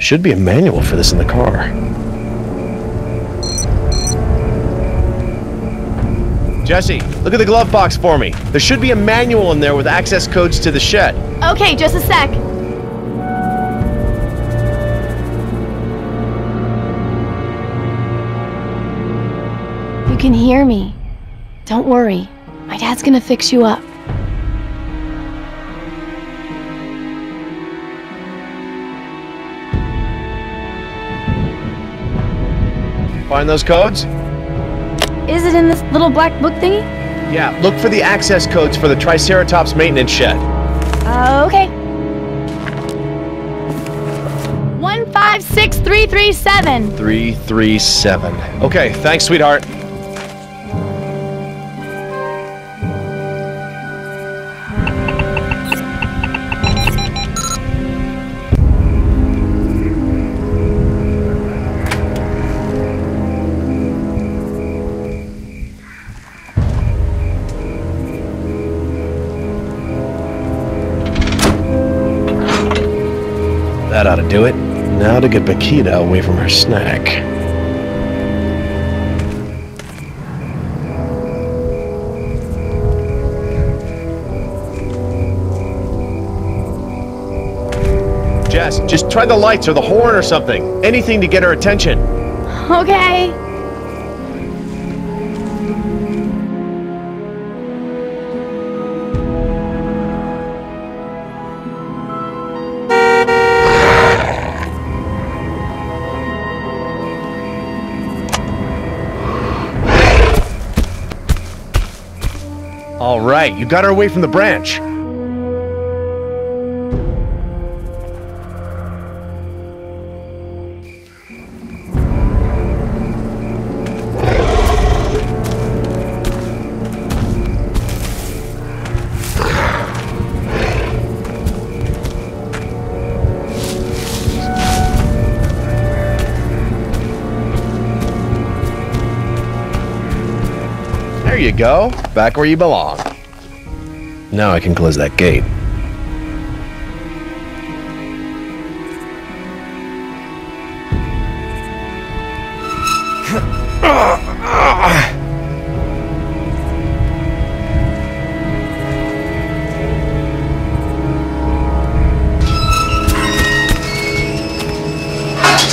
B: Should be a manual for this in the car. Jesse, look at the glove box for me. There should be a manual in there with access codes to the shed.
A: Okay, just a sec. Can hear me. Don't worry. My dad's gonna fix you up.
B: Find those codes?
A: Is it in this little black book thingy?
B: Yeah, look for the access codes for the Triceratops maintenance shed.
A: Uh, okay. One five six three three seven.
B: 337. Okay, thanks, sweetheart. To do it. Now to get Paquita away from her snack. Jess, just try the lights or the horn or something. Anything to get her attention.
A: Okay.
B: Right, you got her away from the branch. There you go. Back where you belong. Now I can close that gate.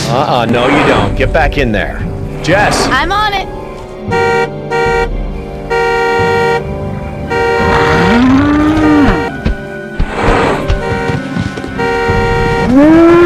B: Uh-uh, no you don't. Get back in there. Jess!
A: I'm on
B: Oh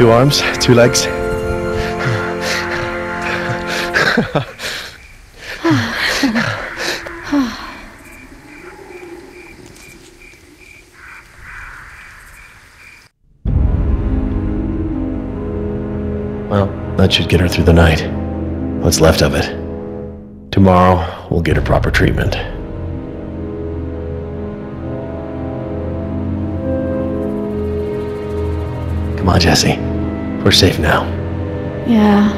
B: two arms, two legs. well, that should get her through the night. What's left of it. Tomorrow, we'll get her proper treatment. Come on, Jesse. We're safe now.
A: Yeah.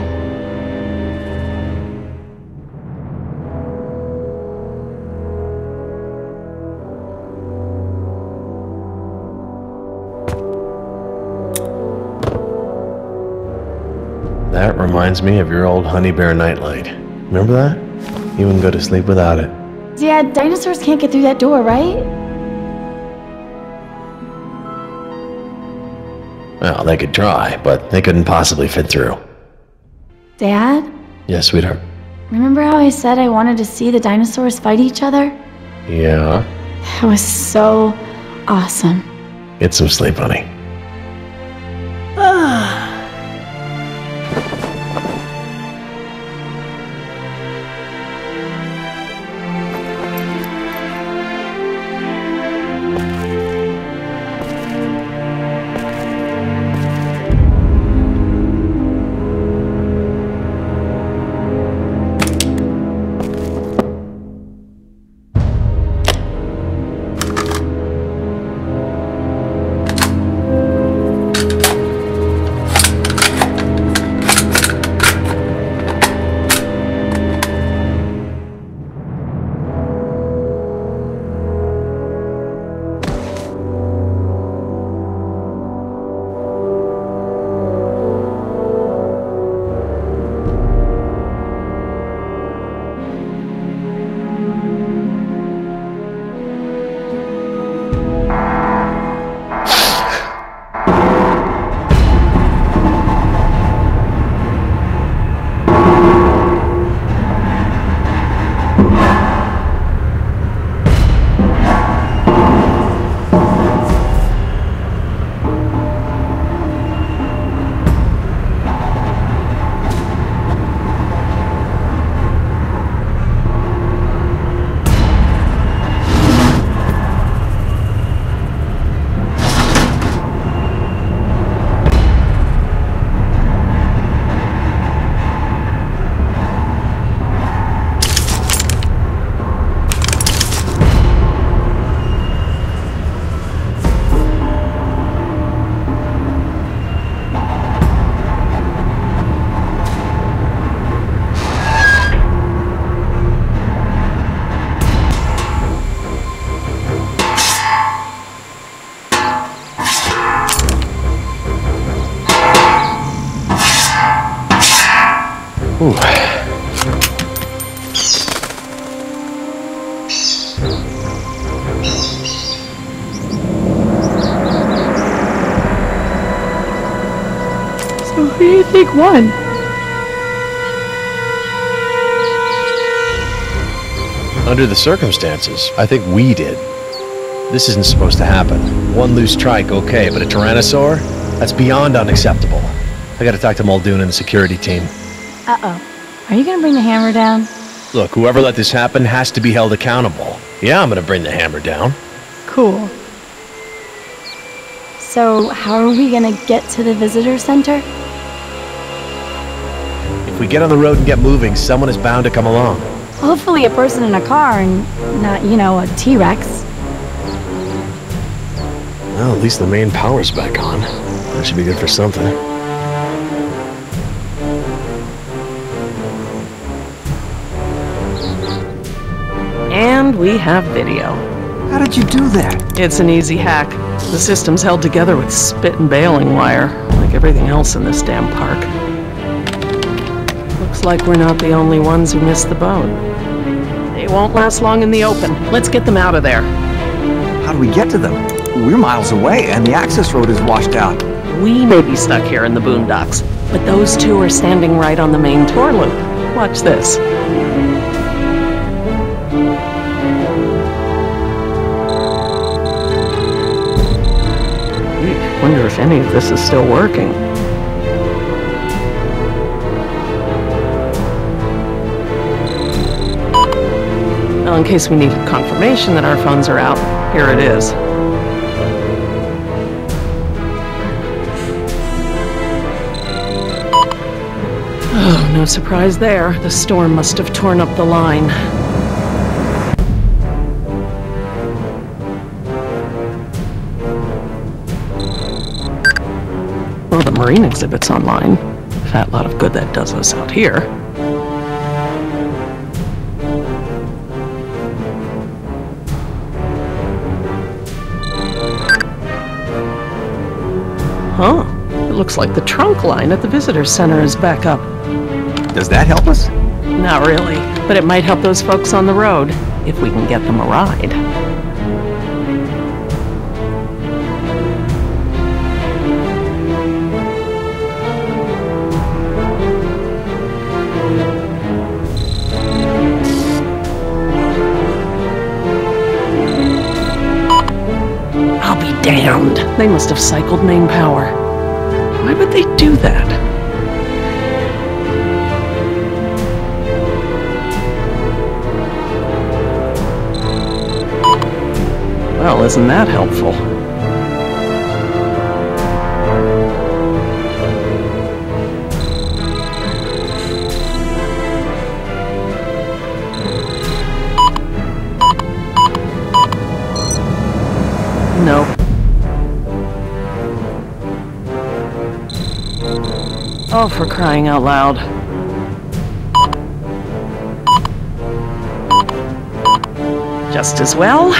B: That reminds me of your old Honey Bear nightlight. Remember that? You wouldn't go to sleep without it.
A: Yeah, dinosaurs can't get through that door, right?
B: Well, they could try, but they couldn't possibly fit through.
A: Dad?
B: Yes, sweetheart.
A: Remember how I said I wanted to see the dinosaurs fight each other?
B: Yeah?
A: That was so awesome.
B: Get some sleep, honey. Under the circumstances, I think we did. This isn't supposed to happen. One loose trike, okay, but a Tyrannosaur? That's beyond unacceptable. I gotta talk to Muldoon and the security team.
A: Uh-oh. Are you gonna bring the hammer down?
B: Look, whoever let this happen has to be held accountable. Yeah, I'm gonna bring the hammer down.
A: Cool. So, how are we gonna get to the visitor center?
B: If we get on the road and get moving, someone is bound to come along.
A: Hopefully a person in a car and not, you know, a T-Rex.
B: Well, at least the main power's back on. That should be good for something.
I: And we have video.
J: How did you do that?
I: It's an easy hack. The system's held together with spit and baling wire, like everything else in this damn park. Looks like we're not the only ones who missed the boat. They won't last long in the open. Let's get them out of there.
J: How do we get to them? We're miles away, and the access road is washed out.
I: We may be stuck here in the boondocks, but those two are standing right on the main tour loop. Watch this. Eek, Wonder if any of this is still working. Well, in case we need confirmation that our phones are out, here it is. Oh, no surprise there. The storm must have torn up the line. Well, the marine exhibit's online. Fat lot of good that does us out here. Huh. It looks like the trunk line at the visitor center is back up.
J: Does that help us?
I: Not really, but it might help those folks on the road if we can get them a ride. I'll be damned. They must have cycled main power. Why would they do that? Well, isn't that helpful? For crying out loud. Just as well.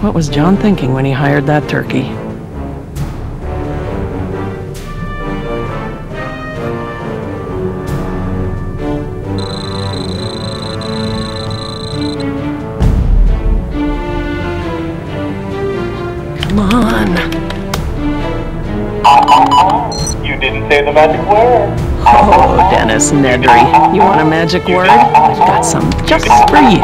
I: What was John thinking when he hired that turkey? Nedry. You want a magic word? I've got some just for you.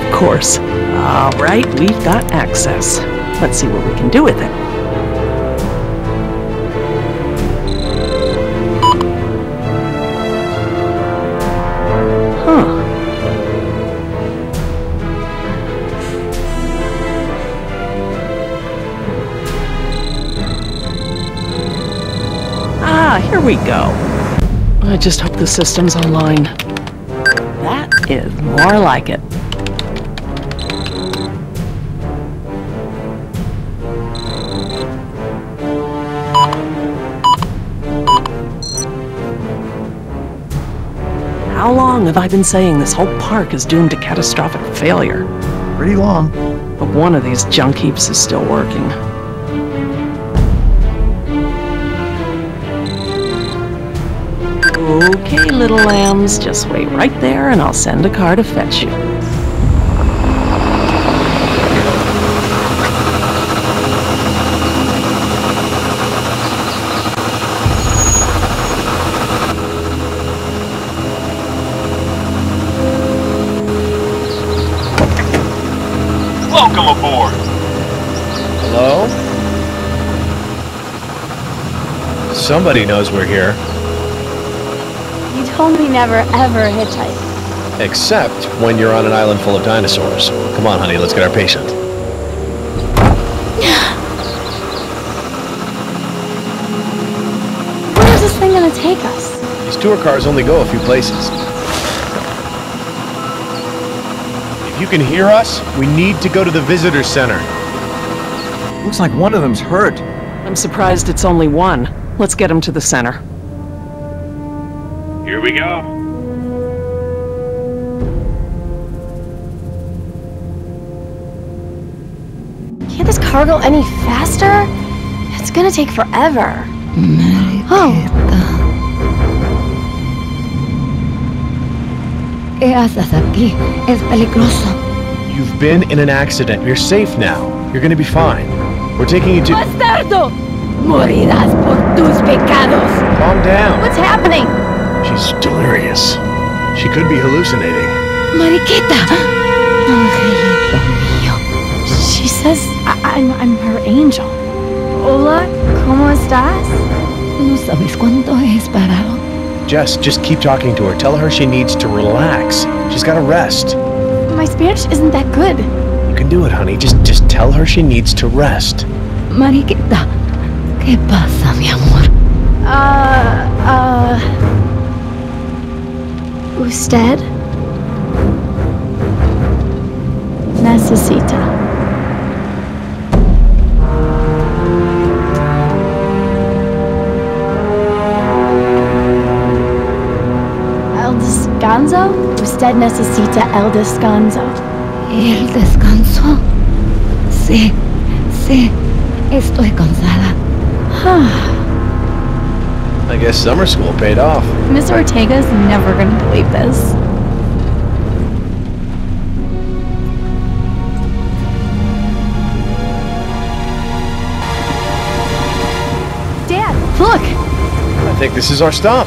I: Of course. All right, we've got access. Let's see what we can do with it. We go. I just hope the system's online. That is more like it. How long? long have I been saying this whole park is doomed to catastrophic failure?
J: Pretty long.
I: But one of these junk heaps is still working. Okay, little lambs, just wait right there and I'll send a car to fetch you.
E: Welcome aboard.
B: Hello? Somebody knows we're here.
A: You told me never ever hitchhike.
B: Except when you're on an island full of dinosaurs. Come on, honey, let's get our patient.
A: Where's this thing gonna take us?
B: These tour cars only go a few places. If you can hear us, we need to go to the visitor center.
J: Looks like one of them's hurt.
I: I'm surprised it's only one. Let's get him to the center.
E: Here we go.
A: Can't this car go any faster? It's gonna take forever. Oh,
D: ¿Qué haces aquí? Es peligroso.
B: You've been in an accident. You're safe now. You're gonna be fine. We're taking you to...
D: ¡Bastardo! Morirás por tus pecados.
B: Calm down.
A: what's happening?
B: She's delirious. She could be hallucinating.
D: Mariquita. Angelito mío.
A: She says I- I'm, I'm her angel. Hola, ¿cómo estás?
D: No sabes cuánto he esperado.
B: Jess, just keep talking to her. Tell her she needs to relax. She's gotta rest.
A: My Spanish isn't that good.
B: You can do it, honey. Just just tell her she needs to rest.
D: Mariquita. ¿Qué pasa, mi amor?
A: Uh, uh. Usted? Necesita. El descanso? Usted necesita el descanso.
D: ¿El descanso? Sí, sí. Estoy cansada.
B: I guess summer school paid off.
A: Miss Ortega's never gonna believe this. Dad, look!
B: I think this is our stop.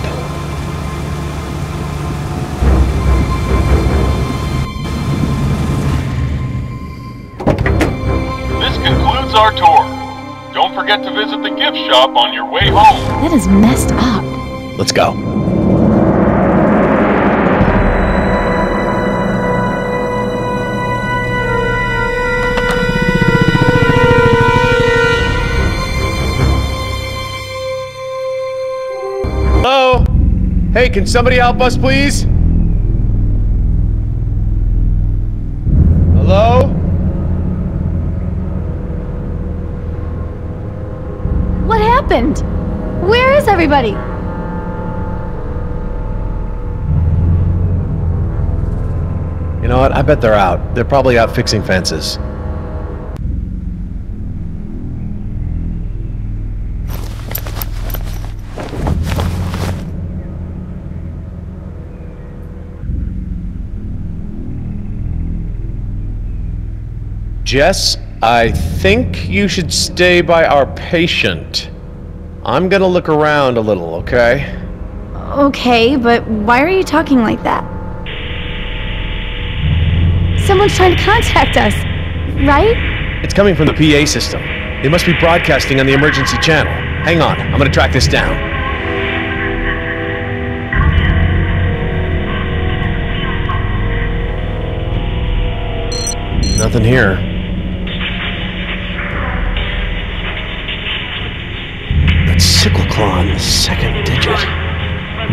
A: Is messed up.
B: Let's go. Hello? Hey, can somebody help us, please? Hello?
A: What happened? Everybody?
B: You know what? I bet they're out. They're probably out fixing fences. Jess, I think you should stay by our patient. I'm gonna look around a little, okay?
A: Okay, but why are you talking like that? Someone's trying to contact us, right?
B: It's coming from the PA system. They must be broadcasting on the emergency channel. Hang on, I'm gonna track this down. Nothing here. clawing the second digit.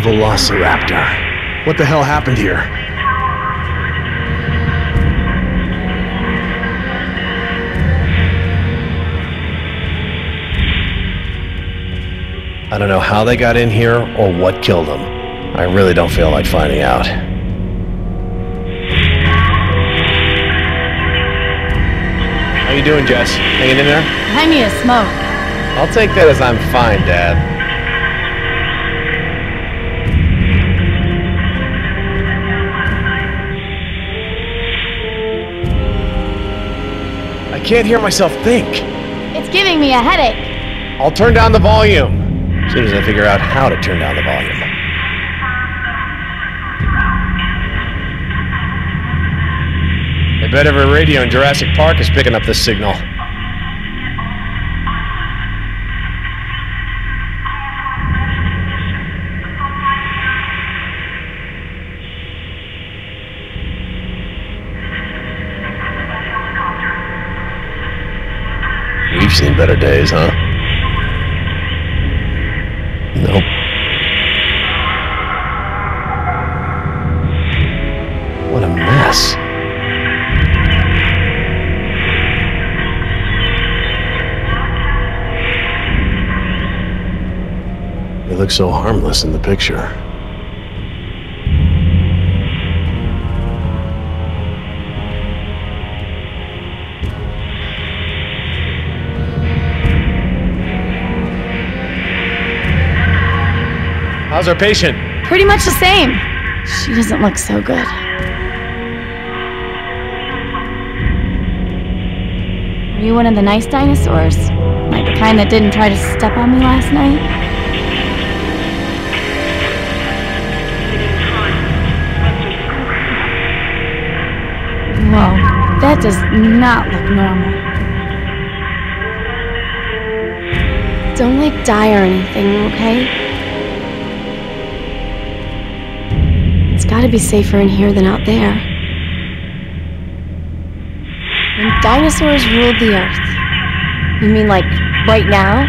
B: Velociraptor. What the hell happened here? I don't know how they got in here or what killed them. I really don't feel like finding out. How you doing, Jess? Hanging in there?
A: Hand me a smoke.
B: I'll take that as I'm fine, Dad. Can't hear myself think.
A: It's giving me a headache.
B: I'll turn down the volume. As soon as I figure out how to turn down the volume. I bet every radio in Jurassic Park is picking up this signal. We've seen better days, huh? Nope. What a mess. They look so harmless in the picture. How's our patient?
A: Pretty much the same. She doesn't look so good. Are you one of the nice dinosaurs? Like the kind that didn't try to step on me last night? Whoa, that does not look normal. Don't like die or anything, okay? Gotta be safer in here than out there. When dinosaurs ruled the earth. You mean like right now?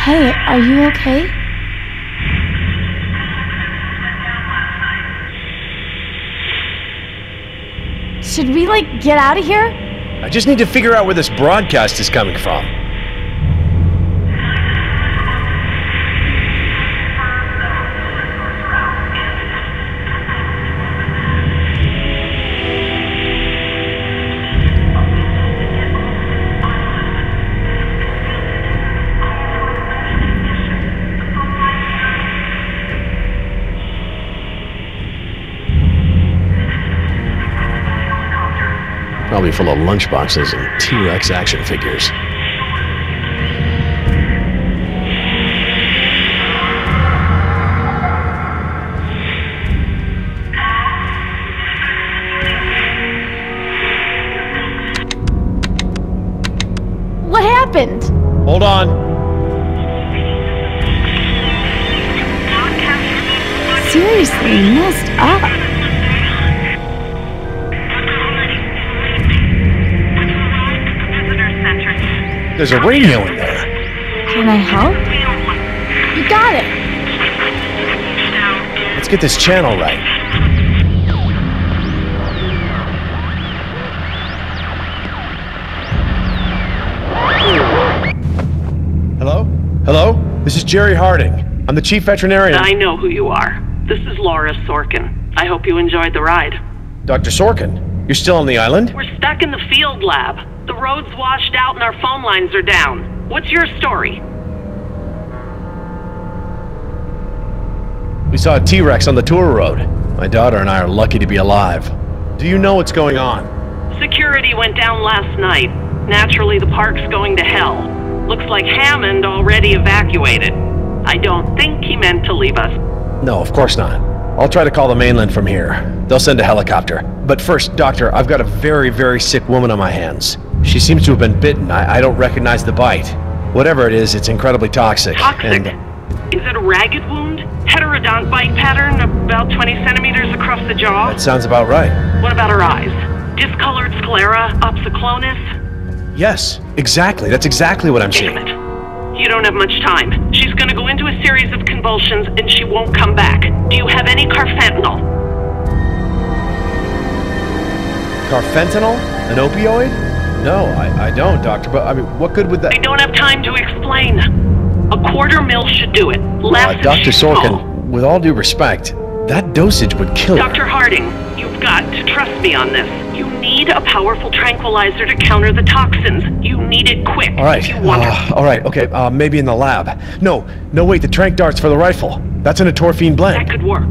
A: Hey, are you okay? Should we, like, get out of here?
B: I just need to figure out where this broadcast is coming from. Probably full of lunchboxes and T-Rex action figures.
A: What happened?
B: Hold on.
A: Seriously, messed up.
B: There's a radio in there.
A: Can I help? You got it.
B: Let's get this channel right. Hello? Hello? This is Jerry Harding. I'm the chief veterinarian.
K: I know who you are. This is Laura Sorkin. I hope you enjoyed the ride.
B: Dr. Sorkin, you're still on the island?
K: We're stuck in the field lab. The road's washed out and our phone lines are down. What's your story?
B: We saw a T-Rex on the tour road. My daughter and I are lucky to be alive. Do you know what's going on?
K: Security went down last night. Naturally, the park's going to hell. Looks like Hammond already evacuated. I don't think he meant to leave us.
B: No, of course not. I'll try to call the mainland from here. They'll send a helicopter. But first, Doctor, I've got a very, very sick woman on my hands. She seems to have been bitten. I, I don't recognize the bite. Whatever it is, it's incredibly toxic.
K: Toxic?
B: And
K: Is it a ragged wound? Heterodont bite pattern, about 20 centimeters across the jaw?
B: that sounds about right.
K: What about her eyes? Discolored sclera, opsoclonus?
B: Yes, exactly. That's exactly what I'm
K: Damn
B: seeing.
K: it. You don't have much time. She's gonna go into a series of convulsions and she won't come back. Do you have any carfentanil?
B: Carfentanil? An opioid? No, I, I don't, Doctor. But I mean, what good would that?
K: I don't have time to explain. A quarter mil should do it. Less
B: Uh, Dr. Sorkin, with all due respect, That dosage would kill her.
K: Dr. Harding, you've got to trust me on this. You need a powerful tranquilizer to counter the toxins. You need it quick.
B: All right.
K: If you want
B: uh, all right. Okay. Uh, maybe in the lab. No. No. Wait. The trank darts for the rifle. That's in etorphine blend.
K: that could work.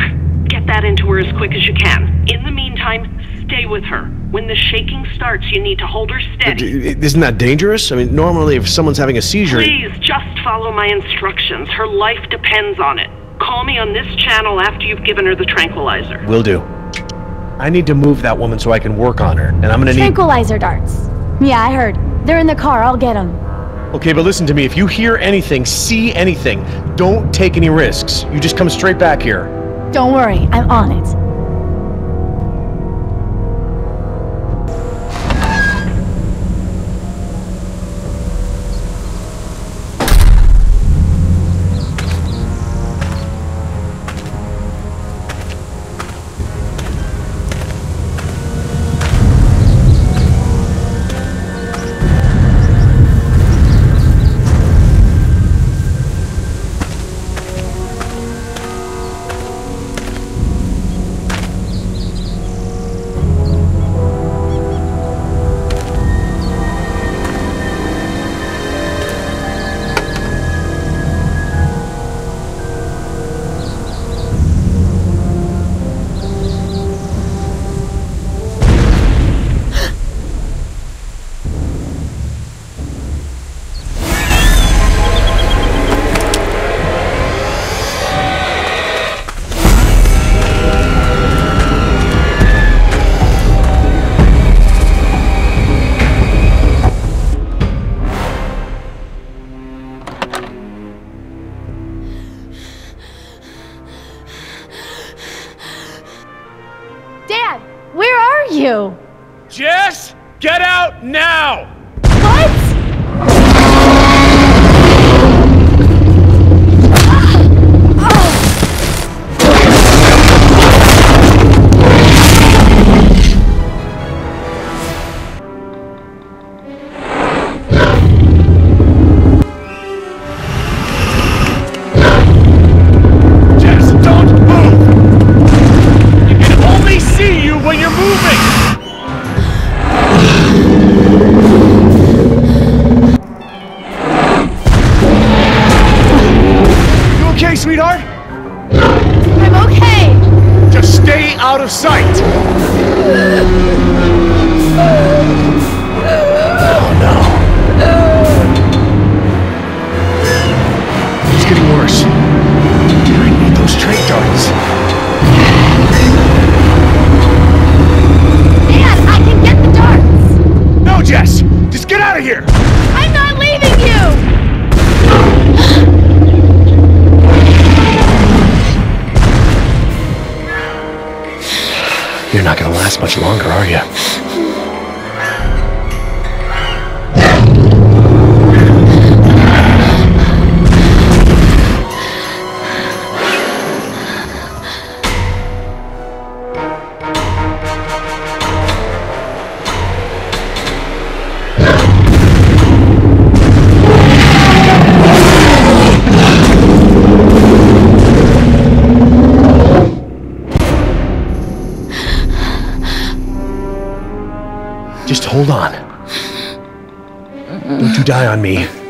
K: Get that into her as quick as you can. In the meantime, stay with her. When the shaking starts, you need to hold her steady.
B: D- Isn't that dangerous? I mean, normally if someone's having a seizure.
K: Please, just follow my instructions. Her life depends on it. Call me on this channel after you've given her the tranquilizer.
B: Will do. I need to move that woman so I can work on her, and I'm gonna need.
A: Tranquilizer darts. Yeah, I heard. They're in the car. I'll get them.
B: Okay, but listen to me. If you hear anything, see anything, don't take any risks. You just come straight back here.
A: Don't worry. I'm on it.
B: Sweetheart?
A: I'm okay.
B: Just stay out of sight!
A: You
B: die on me.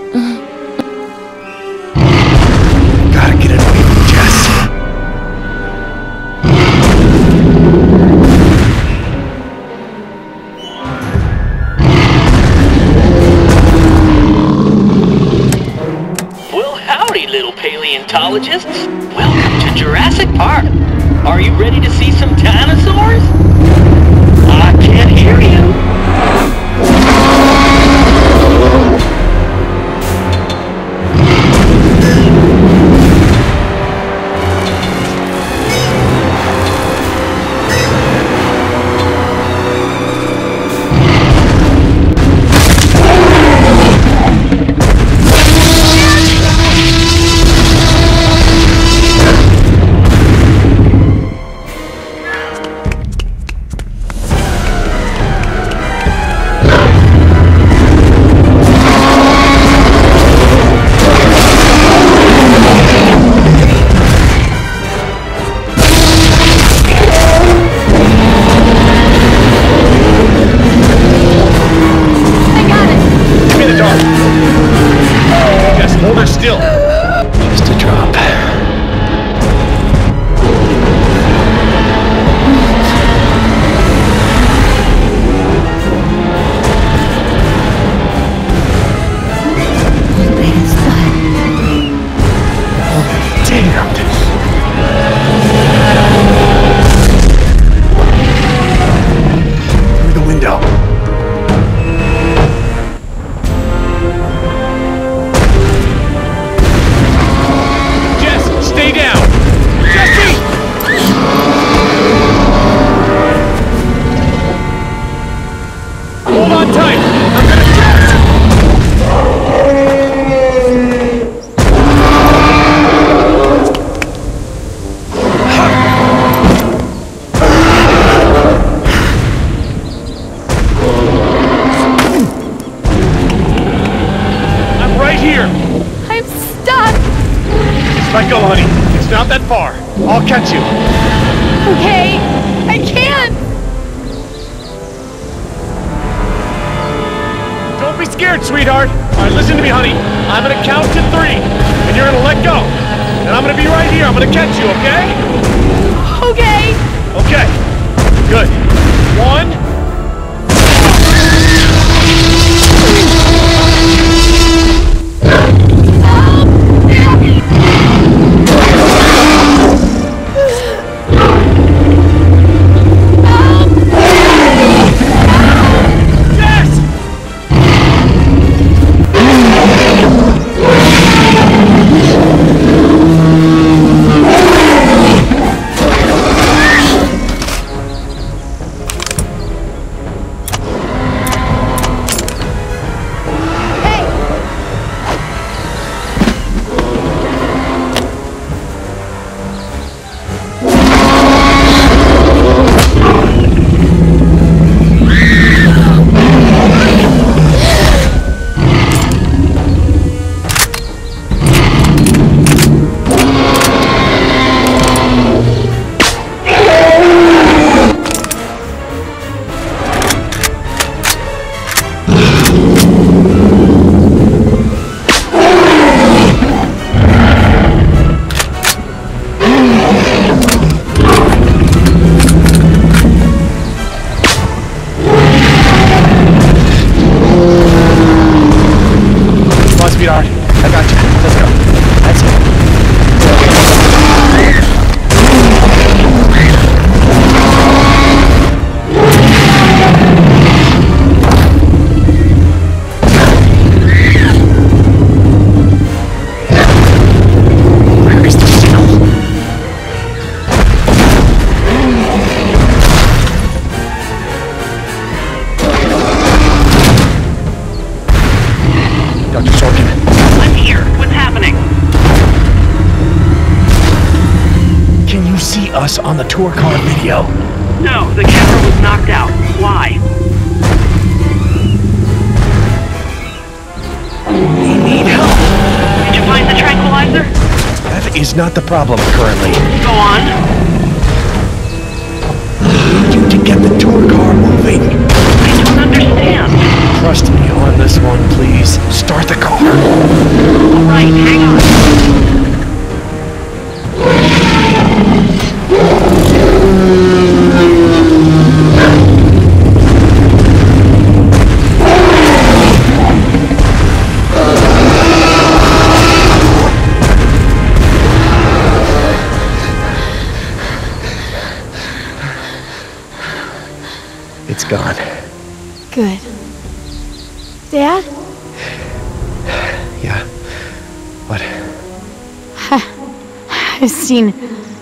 A: Seen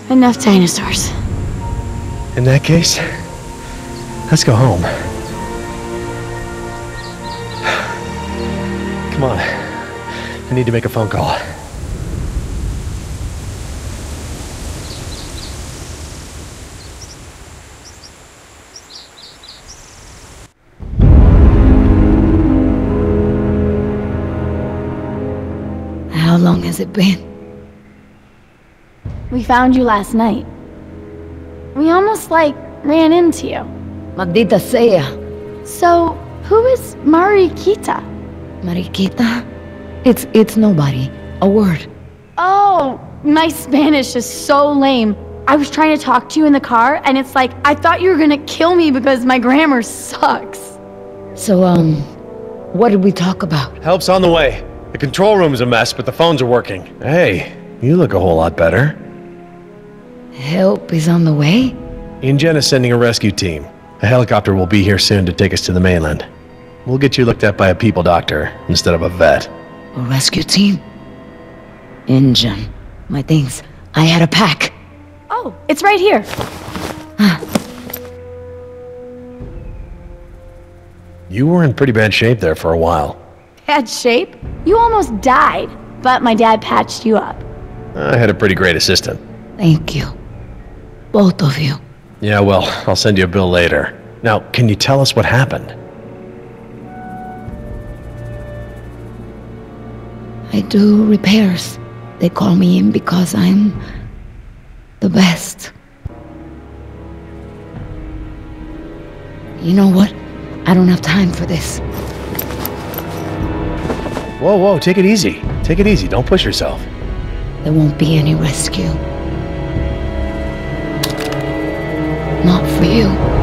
A: enough dinosaurs.
B: In that case, let's go home. Come on. I need to make a phone call.
D: How long has it been?
A: We found you last night. We almost, like, ran into you.
D: Maldita sea.
A: So, who is Mariquita?
D: Mariquita? It's it's nobody. A word.
A: Oh, my Spanish is so lame. I was trying to talk to you in the car, and it's like, I thought you were gonna kill me because my grammar sucks.
D: So um, what did we talk about?
B: Help's on the way. The control room's a mess, but the phones are working. Hey, you look a whole lot better.
D: Help is on the way.
B: InGen is sending a rescue team. A helicopter will be here soon to take us to the mainland. We'll get you looked at by a people doctor instead of a vet.
D: A rescue team. InGen. My things. I had a pack.
A: Oh, it's right here.
B: You were in pretty bad shape there for a while.
A: Bad shape? You almost died, but my dad patched you up.
B: I had a pretty great assistant.
D: Thank you. Both of you.
B: Yeah, well, I'll send you a bill later. Now, can you tell us what happened?
D: I do repairs. They call me in because I'm the best. You know what? I don't have time for this.
B: Whoa, whoa, take it easy. Take it easy. Don't push yourself.
D: There won't be any rescue. Not for you.